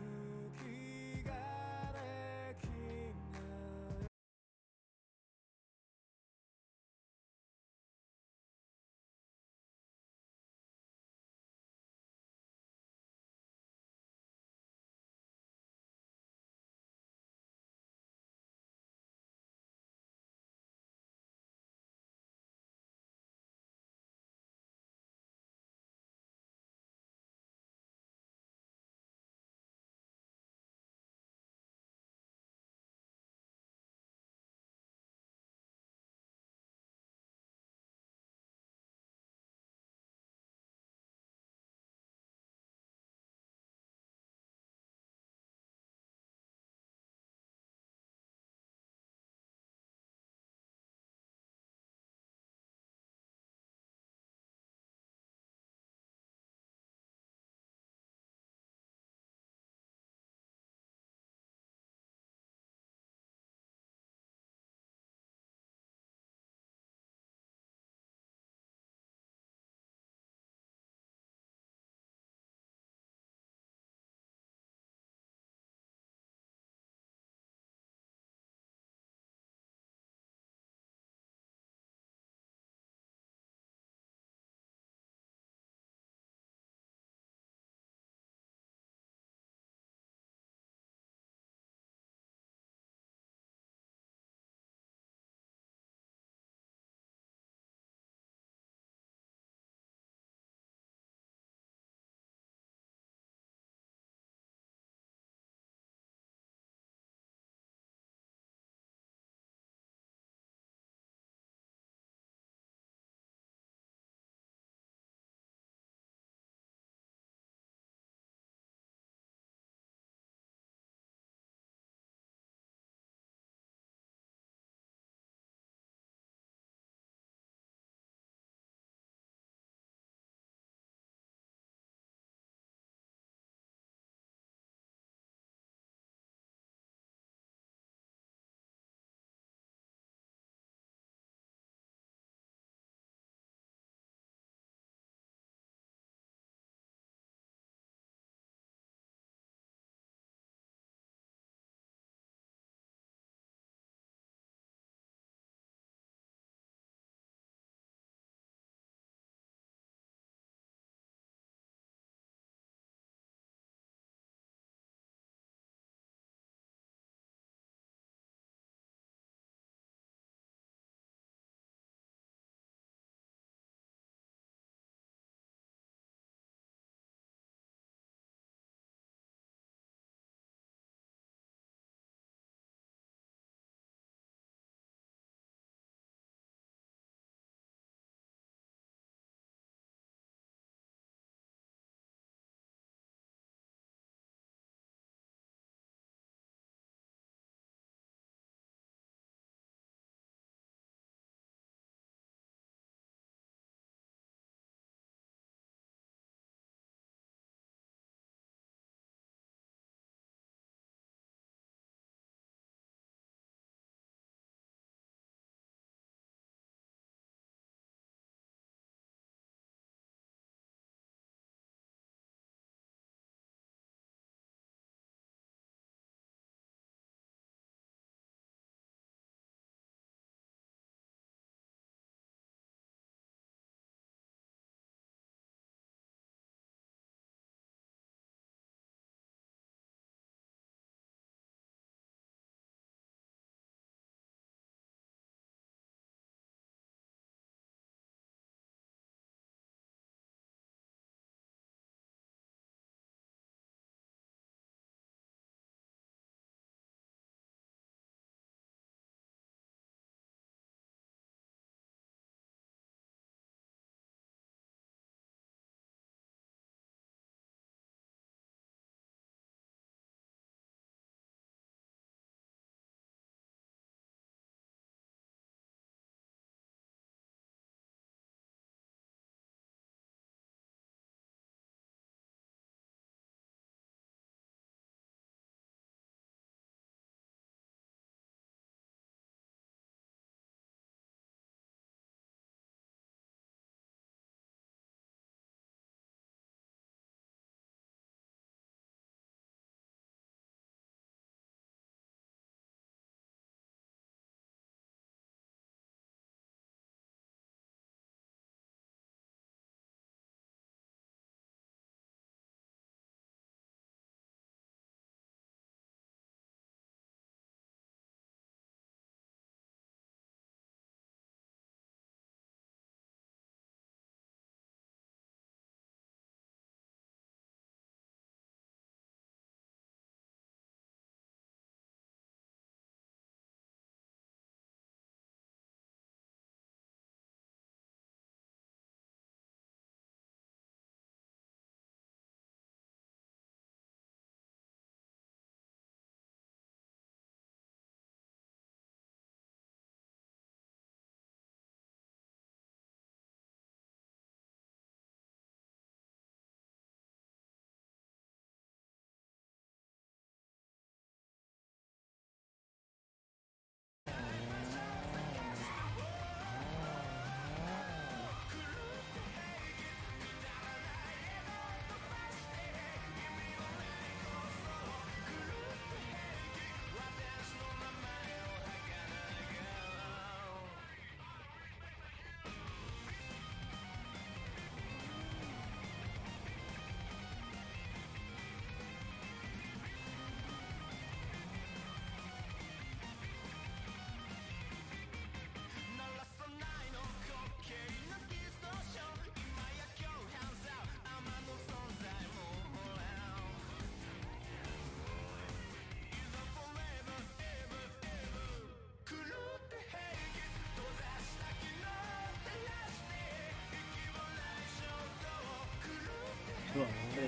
住了，对。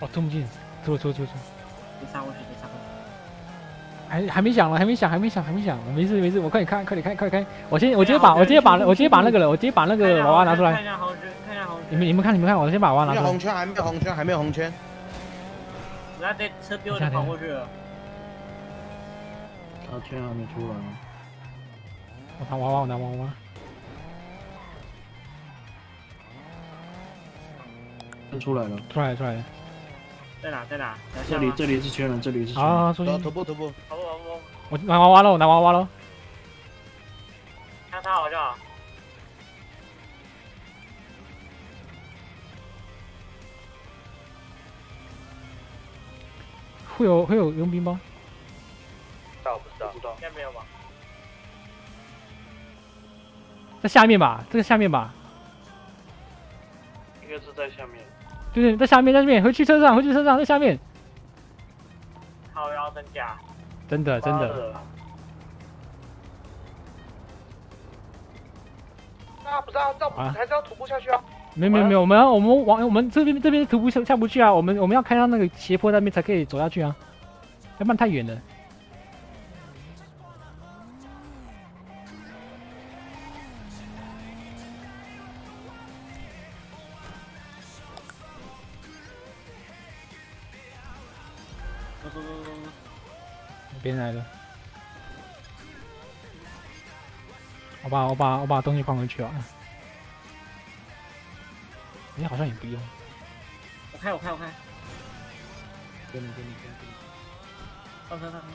哦，冲不进，出出出出。别杀过去，别杀过去。还还没响了，还没响，还没响，还没响。没事没事，我快点开，快点开，快点开。我先我直接把我直接把我直接把那个了，我直接把那个娃娃拿出来。看一下红圈，看一下红圈。你们你们看你们看，我先把娃娃拿出来。红圈还没有红圈，还没有红圈。那这车丢了，跑过去了。他圈还没出来。我拿娃娃，我拿娃娃。出来了，出来，出来了。在哪？在哪？这里，这里是圈人，这里是。啊，出去。徒步，徒步。徒步，徒步。我拿娃娃了，我拿娃娃了。看他好像。会有会有佣兵吗？知道不知道？不知道。应该没有吧？在下面吧，这个下面吧。应该是在下面。对对，在下面，在下面，回去车上，回去车上，在下面。靠腰真假？真的真的。那，不是啊，照还是要徒步下去啊？没没没有，我们我们往我们这边这边徒步下下不去啊，我们我们要开到那个斜坡那边才可以走下去啊，要不然太远了。别来的，我把我把我把东西放回去啊。你好像也不用。我开我开我开。给你给你给你。放开放车。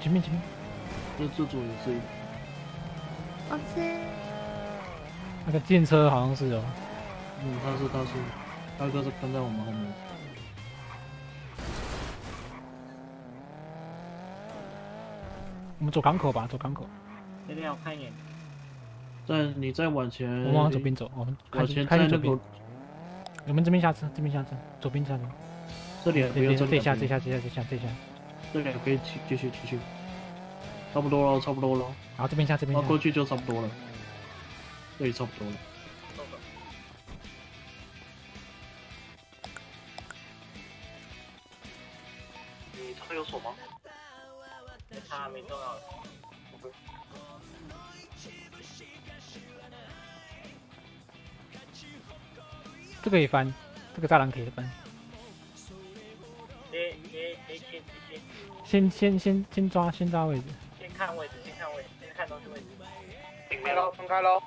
前面前面，这这组也是。我是。那个电车好像是哦。嗯，他是他是，大哥是跟在我们后面。我们走港口吧，走港口。那边我看一眼。在你再往前。我们往左边走，我们往前开在那个。我们这边下车，这边下车，左边下车。这里不要这这下这下这下这下这下。这里可以继继续继续。差不多了，差不多了。好，这边下这边。过去就差不多了。这里差不多了。你车有锁吗？他没重要。这个可以翻，这个栅栏可以翻。先先先先抓先抓位置。先看位置，先看位置，先看东西位置。分开喽，分开喽。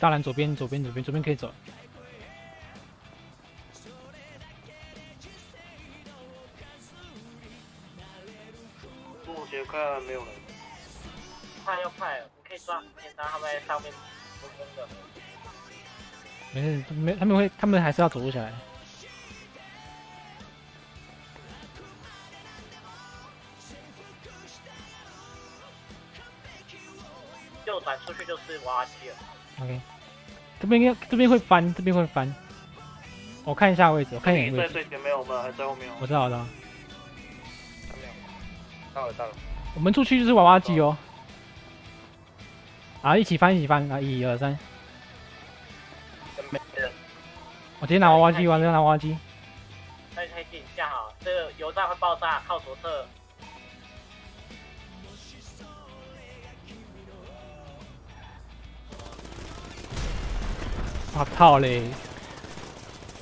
栅栏左边，左边，左边，左边可以走。目前看没有人。快要快了，你可以抓，先抓他们在上面。没事，没他们会，他们还是要走路下来。出去就是娃娃机了。OK，这边应该这边会翻，这边会翻。我看一下位置，我看一眼位置。在最前面，我们还在后面。我知道，我知道。到了，到了。我们出去就是娃娃机哦。啊，一起翻，一起翻啊！一二三。没人。我直接拿娃娃机，我直接拿娃娃机。太太近，架好，这个油站会爆炸，靠左侧。我操嘞！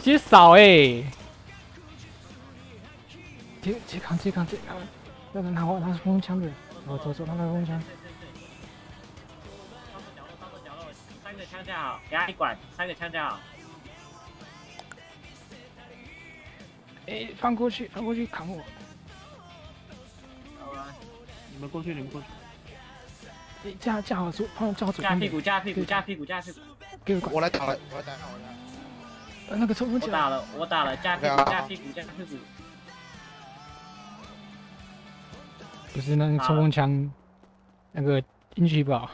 接扫哎！接接扛接扛接扛！那个拿我拿冲锋枪的，我走走他那冲锋枪。三个枪架好，给他一管，三个枪架好。哎，翻过去，放过去扛我！好了，你们过去，你们过去。哎，架架好左，放架好左架屁股，架屁股，架屁股，架屁股。给我我来打了，我来打，我来。那个冲锋枪。我打了，我打了，架屁股，架屁股，架屁股。不是那个冲锋枪，那个运气不好。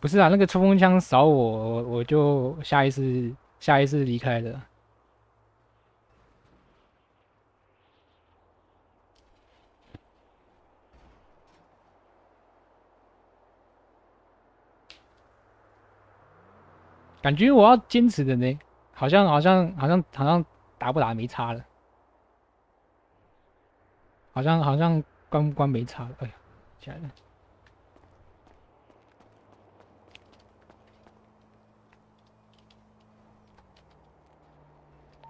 不是啊，那个冲锋枪扫我，我我就下意识下意识离开的。感觉我要坚持的呢，好像好像好像好像打不打没差了，好像好像关不关没差了。哎呀，起来了。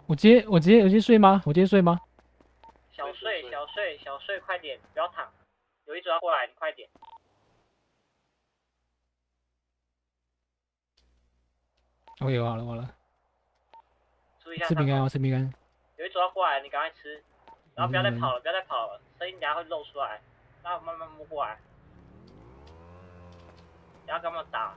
我直接我直接我直接睡吗？我直接睡吗？小睡小睡小睡，快点，不要躺。有一组要过来，你快点。OK，好了好了。注意一下。吃饼干吗？吃饼干。有一组要过来，你赶快吃，然后不要再跑了，不要再跑了，声音等下会露出来，然后慢慢摸过来，不要跟他们打。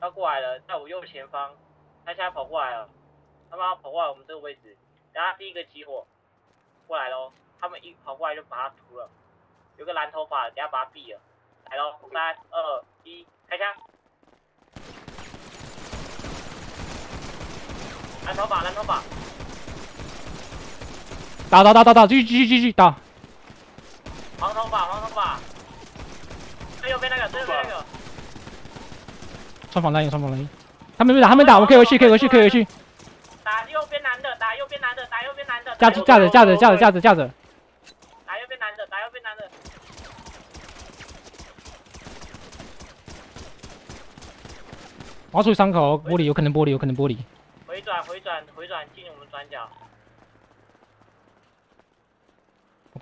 要过来了，在我右前方，他现在跑过来了，他们要跑过来我们这个位置，等下第一个集火过来喽，他们一跑过来就把他屠了，有个蓝头发，等下把他毙了，来喽，三二一，开枪！蓝头发，蓝头发，打打打打打，继续继续继续打。黄头发，黄头发，最右边那个，最右边那个。穿防弹衣，穿防弹衣，他们没打，他们打，我们可以回去，可以回去，可以回去。打右边男的，打右边男的，打右边男的。架着，架着，架着，架着，架着。打右边男的，打右边男的。我要处理伤口，玻璃有可能玻璃，有可能玻璃。回转，回转，回转进我们转角。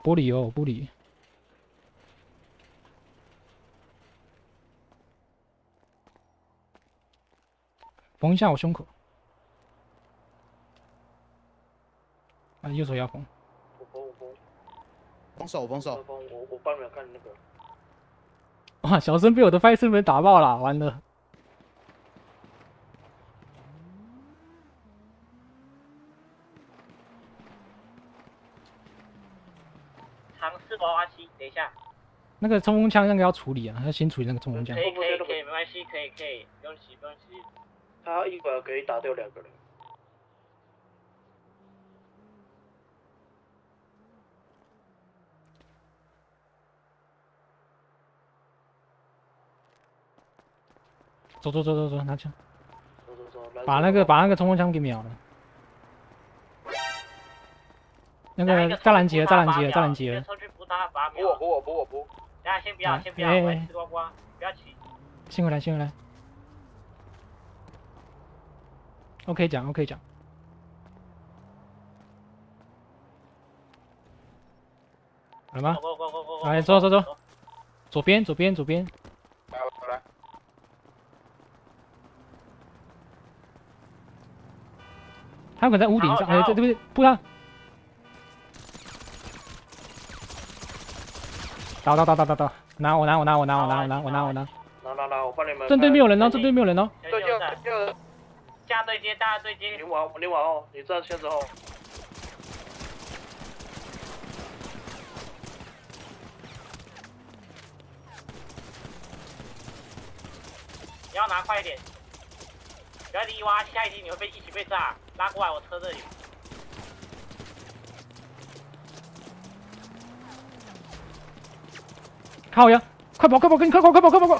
玻璃哦，玻璃。缝一下我胸口，啊，右手要缝。我缝我缝。封手封手。我我半秒看那个。哇，小生被我的翻身门打爆了，完了。尝试娃娃机，等一下。那个冲锋枪那个要处理啊，要先处理那个冲锋枪。可以可以可以，没关系，可以可以，不用急不用急。他一会儿可以打掉两个人。走走走走走，拿枪。走走走，把那个把那个冲锋枪给秒了。那个栅栏结了，栅栏结了，栅栏结了。补我补我补我补。等下先不要，先不要，我吃光光，不要起。辛苦了辛苦了。OK 讲，OK 讲。好了吗？来，走走走，左边，左边，左边。来，我来。他可能在屋顶上，哎，在这边扑他。打打打打打打，拿我拿我拿我拿我拿我拿我拿我拿。拿拿拿，我帮你们。正对面有人哦，正对面有人哦。对就就。下对接，大对接。你往你往哦，你站线之后。你要拿快一点，不要离挖，下一滴你会被一起被炸，拉过来我车这里。靠呀！快跑快跑，跟你快跑快跑快跑快！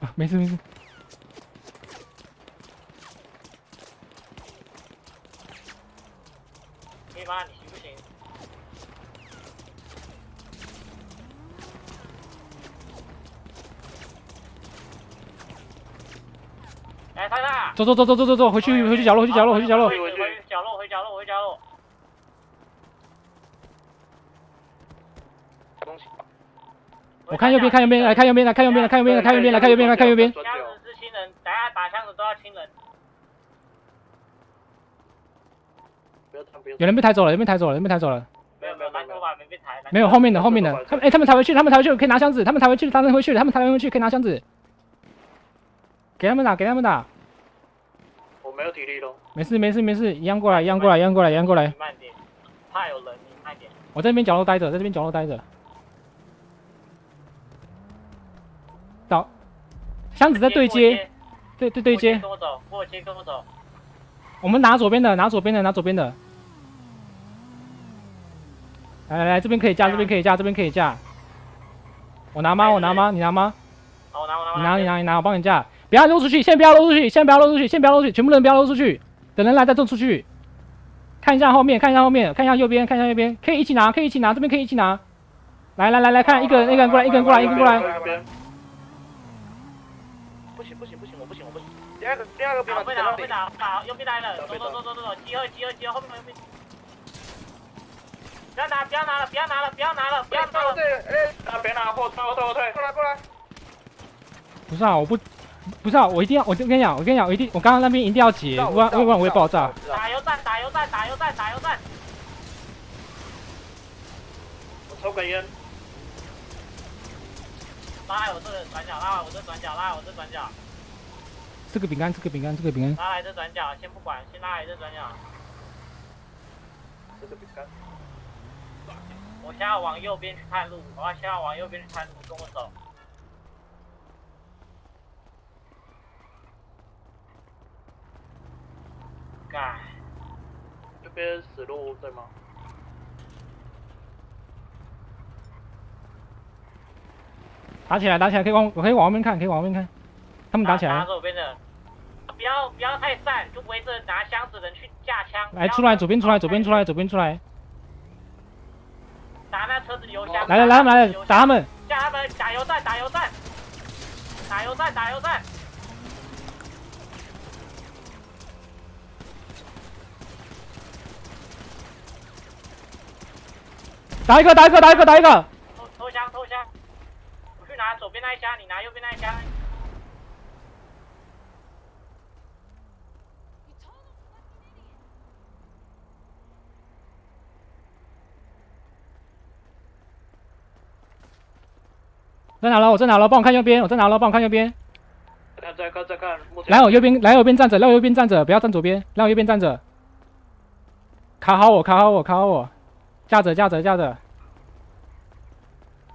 啊，没事没事。可以吗？你行不行？哎，太太！走走走走走走走，回去回去角落回去角落回去角落。回角落回角落回角落。我看右边，看右边，来看右边，来看右边，来看右边，来看右边，来看右边，来看右边。箱子是亲人，等下打箱子都要亲人。有人被抬走了，有人被抬走了，有人被抬走了。没有没有，没被抬。没有后面的后面的，他哎他们抬回去，他们抬回去可以拿箱子，他们抬回去，他们回去，他们抬回去可以拿箱子。给他们打，给他们打。我没有体力了。没事没事没事，一样过来，一样过来，一样过来，一样过来。慢点，怕有人，你慢点。我在这边角落待着，在这边角落待着。到，箱子在对接，对对对接。跟我走，过街跟我走。我们拿左边的，拿左边的，拿左边的。来来来，这边可以架，这边可以架，这边可以架。我拿吗？我拿吗？你拿吗？好，我拿我拿。你拿你拿你拿，我帮你架。不要漏出去，先不要漏出去，先不要漏出去，先不要漏出去，全部人不要漏出去。等人来再走出去。看一下后面，看一下后面，看一下右边，看一下右边，可以一起拿，可以一起拿，这边可以一起拿。来来来来看，一个人一个人过来，一个人过来，一个人过来。不行不行不行，我不行我不行。第二个第二个兵马被打被打打，右边来了，走走走走走走，集合集合集合，后面右边。不要拿不要拿了不要拿了不要拿了不要拿了。哎，别拿后退后退后退，过来过来。不是啊，我不。不是啊，我一定要，我就跟你讲，我跟你讲，我一定，我刚刚那边一定要解，不然不然我会爆炸。打油弹，打油弹，打油弹，打油弹。我抽根烟。拉来我这转角，拉来我这转角，拉来我这转角。这个饼干，这个饼干，这个饼干。拉来这转角，先不管，先拉来这转角。这个饼干。我现在往右边去探路，我现在往右边去探路，跟我走。干，这边死路对吗？打起来，打起来，可以往，我可以往外面看，可以往外面看。他们打起来。拿左边的，不要不要太散，就围着拿箱子的人去架枪。来，出来，左边出来，左边出来，左边出来。打那车子油箱。来了来了来了，打他们。架他们，打油弹，打油弹，打油弹，打油弹。打一个，打一个，打一个，打一个。左边那一箱，你拿右边那一箱。在哪了？我在哪了？帮我看右边。我在哪了？帮我看右边。看，再看，再看。来我右边，来我右边站着，来我右边站着，不要站左边，来我右边站着。卡好我，卡好我，卡好我。架着架着架着，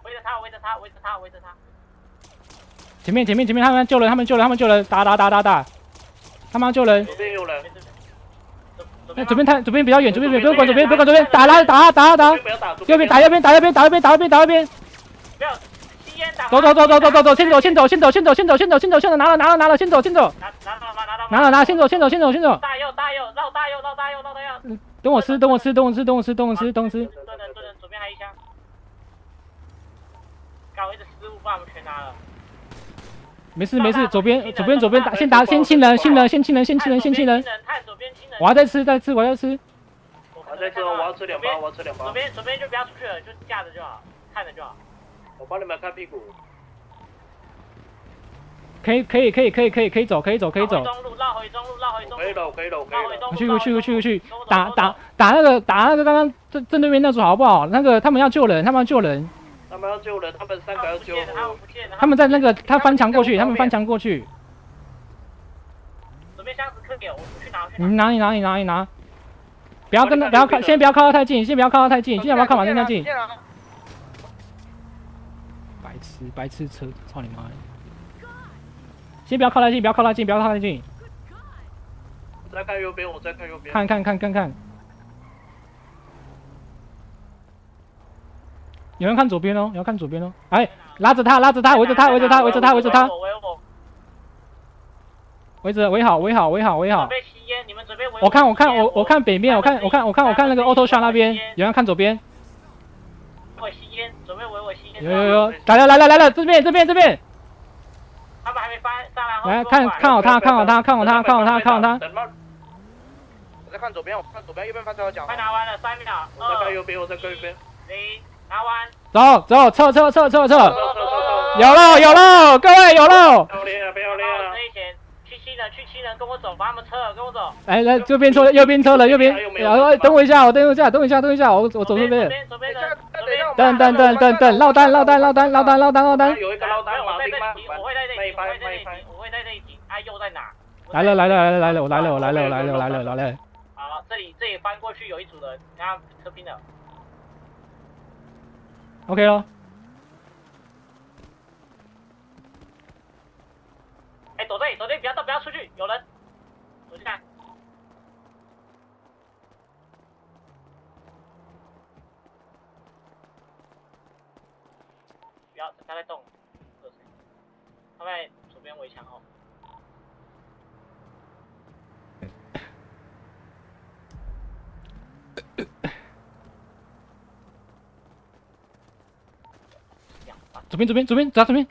围着他围着他围着。前面前面前面他们救人他们救人他们救人打打打打打，他们救人。左边有人。那左边太左边比较远，左边不用管左边不用管左边，打啦打打打。右边打右边打右边打右边打右边打右边。不要吸烟打。走走走走走走走，先走先走先走先走先走先走先走先走拿了拿了拿了先走先走。拿拿拿拿拿。拿了拿先走先走先走先走。大右大右绕大右绕大右绕大右。等我吃，等我吃，等我吃，等我吃，等我吃，等我吃。左边还一箱。搞一个失误，把我们全拿了。没事没事，左边左边左边打，先打先清人，清人先清人，先清人，先清人。探左边清人。我还在吃，在吃，我在吃。我在吃，我要吃两包，我要吃两包。左边左边就不要出去了，就架着就好，看着就好。我帮你们看屁股。可以可以可以可以可以可以走可以走可以走。中路绕回中路绕回中路。可以了可以了可以了。去去去去去打打打那个打那个刚刚正正对面那组好不好？那个他们要救人，他们要救人。他们要救人，他们三个要救。他们在那个他翻墙过去，他们翻墙过去。准备箱子给我，我去拿。你拿你拿你拿你拿。不要跟他不要靠，先不要靠得太近，先不要靠得太近，尽量不要靠马太近。白痴白痴车，操你妈！先不要靠太近，不要靠太近，不要靠太近。再看右边，我再看右边。看看看看看。有人看左边哦，你要看左边哦。哎，拉着他，拉着他，围着他，围着他，围着他，围着他。围着，围好，围好，围好，围好。我看，我看，我我看北面，我看，我看，我看，我看那个 auto shot 那边，有人看左边。我吸烟，准备围我吸烟。有有有，来了来了来了，这边这边这边。他们还没翻上来。来看看好他，看好他，看好他，看好他，看好他。我在看左边，我看左边，右边翻车脚。快拿完了，三秒。我在看右边，我在看右边。零，拿完。走走，撤撤撤撤撤。有了有了，各位有了。不要练啊，不要练啊。去七人，去七人，跟我走，把他们撤了，跟我走。来来，右边撤，右边撤了，右边。然后等我一下，我等我一下，等我一下，等我一下，我我走这边。等等等等等，落单落单落单落单落单落单。有一个落单，我在这里，我会在这里，我会在这里，我会在这里。哎又在哪？来了来了来了来了，我来了我来了我来了我来了来了。好，这里这里翻过去有一组人，你看车拼了。OK 咯。哎，躲这里，躲这里，不要动，不要出去，有人，躲进来。不要，不要再动他在左边围墙后。左边，左边，左边，砸左边。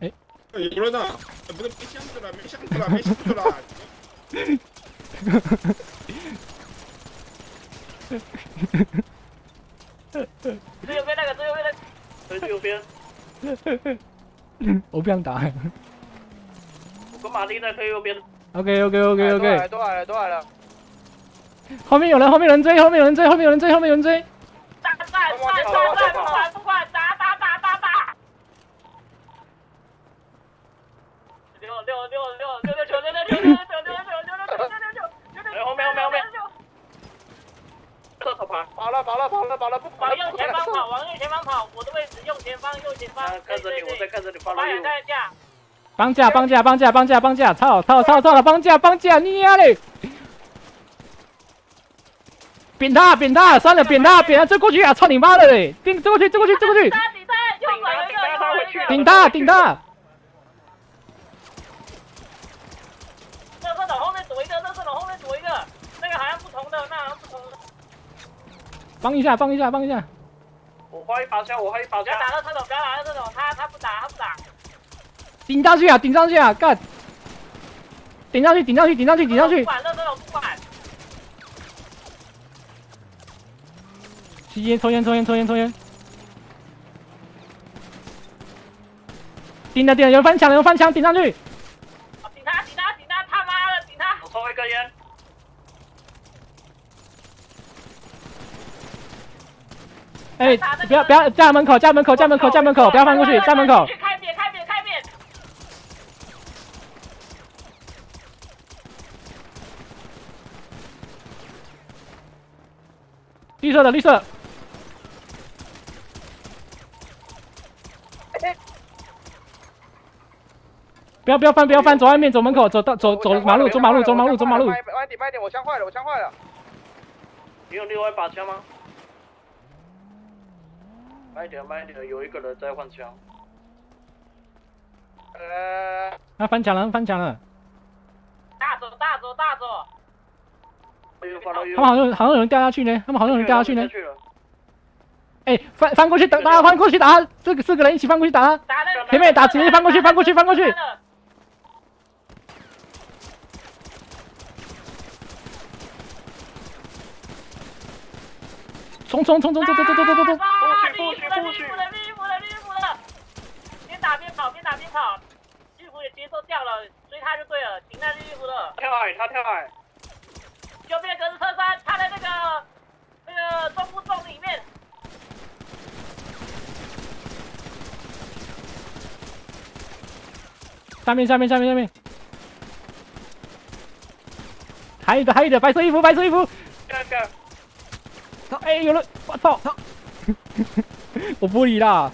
哎，有人呐！不是没箱子了，没箱子了，没箱子了。最右边那个，最右边那个，最右边。我不想打。我跟马丁在最右边。OK OK OK OK。都来了，都来了。后面有人，后面有人追，后面有人追，后面有人追，后面有人追。打打打不管不管，打打打打打。六六六六六六九六六九六六九六六九六六九六六九。哎，后面后面后面。侧头跑，跑了跑了跑了跑了，不往右前方跑，往右前方跑，我的位置右前方右前方。看着你，我在看着你，发发现看一下。绑架绑架绑架绑架绑架！操操操操了！绑架绑架！你丫嘞！扁他扁他！算了扁他扁他！追过去啊！操你妈的嘞！顶追过去追过去追过去！顶他右转一个，他回去。顶他顶他！热射筒后面躲一个，热射筒后面躲一个，那个好像不同的，那好像不同的。帮一下帮一下帮一下！我花一把枪，我花一把枪。不要打热射筒，不要打热射筒，他他不打他不打。顶上去啊！顶上去啊！干！顶上去！顶上去！顶上去！顶上去！不管热射筒不管。吸烟，抽烟，抽烟，抽烟，抽烟。顶了，顶了，有人翻墙了，有人翻墙，顶上去。顶他，顶他，顶他，他妈的，顶他！我抽一根烟。哎，不要不要，家门口，家门口，家门口，家门口，不要翻过去，家门口。开扁，开扁，开扁。绿色的，绿色。不要不要翻，不要翻，走外面，走门口，走到走走马路，走马路，走马路，走马路。慢点，慢点，我枪坏了，我枪坏了。你有另外一把枪吗？慢一点，慢一点，有一个人在换枪。呃。啊，翻墙了，翻墙了。大走，大走，大走。他们好像好像有人掉下去呢，他们好像有人掉下去呢。哎，翻翻过去打打，翻过去打，四个四个人一起翻过去打他。前面打，直接翻过去，翻过去，翻过去。冲冲冲冲冲冲冲冲冲冲！不许不许不许！绿衣服的绿衣服的，边打边跑，边打边跑，绿衣服也节奏掉了，追他就对了，停在绿衣服的。跳海，他跳海。右边格子车三，他在那个那个中部洞里面。下面下面下面下面，还有一个还有一个白色衣服白色衣服。看看。哎，有人！我操！我不理啦。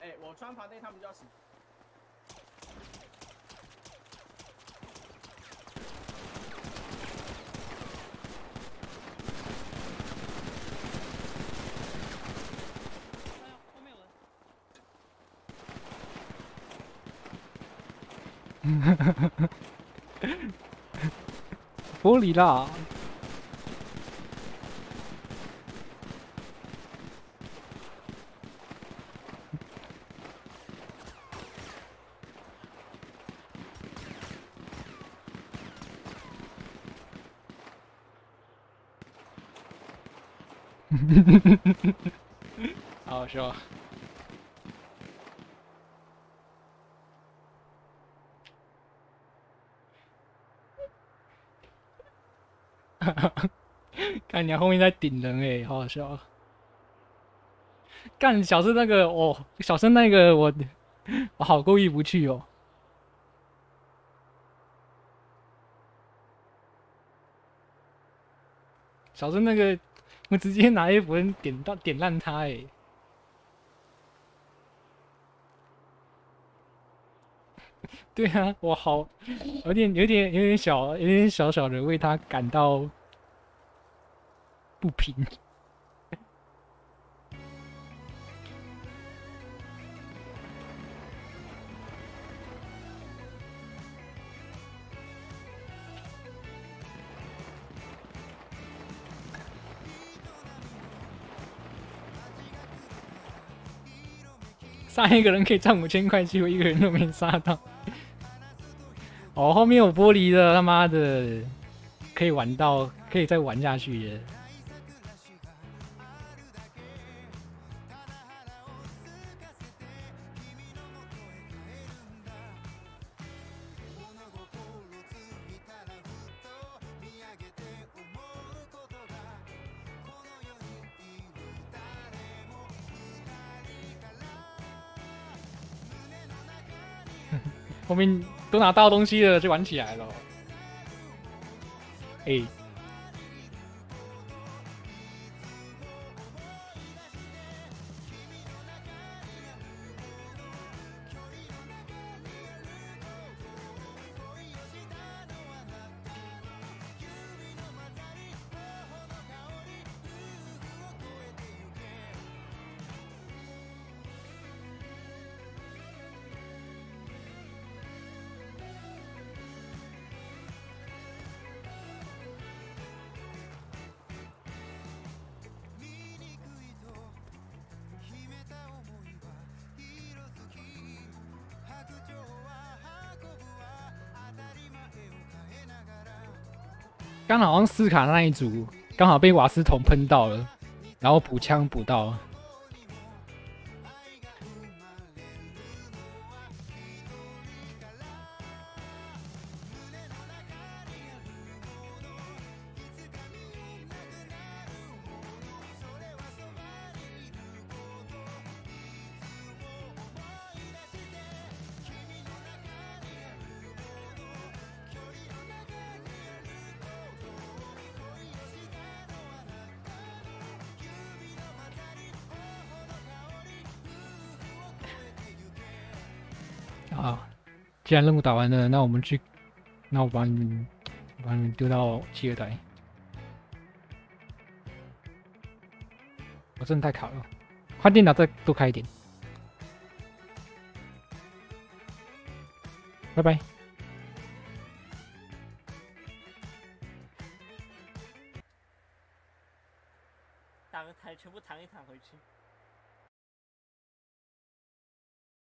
哎，我穿防内他们就要死。不理啦。好笑。看你后面在顶人哎，好好笑。干小生那个哦，小生那个我我好过意不去哦。小生那个我直接拿 A 粉点到点烂他哎。对啊，我好有点有点有点小有点小小的为他感到不平。杀一个人可以赚五千块，结果一个人都没杀到。哦，后面有玻璃的，他妈的，可以玩到，可以再玩下去的。后面都拿到东西了，就玩起来了。哎。刚好像斯卡那一组刚好被瓦斯桶喷到了，然后补枪补到了。既然任务打完了，那我们去，那我把你们把你们丢到企鹅台。我真的太卡了，换电脑再多开一点。拜拜。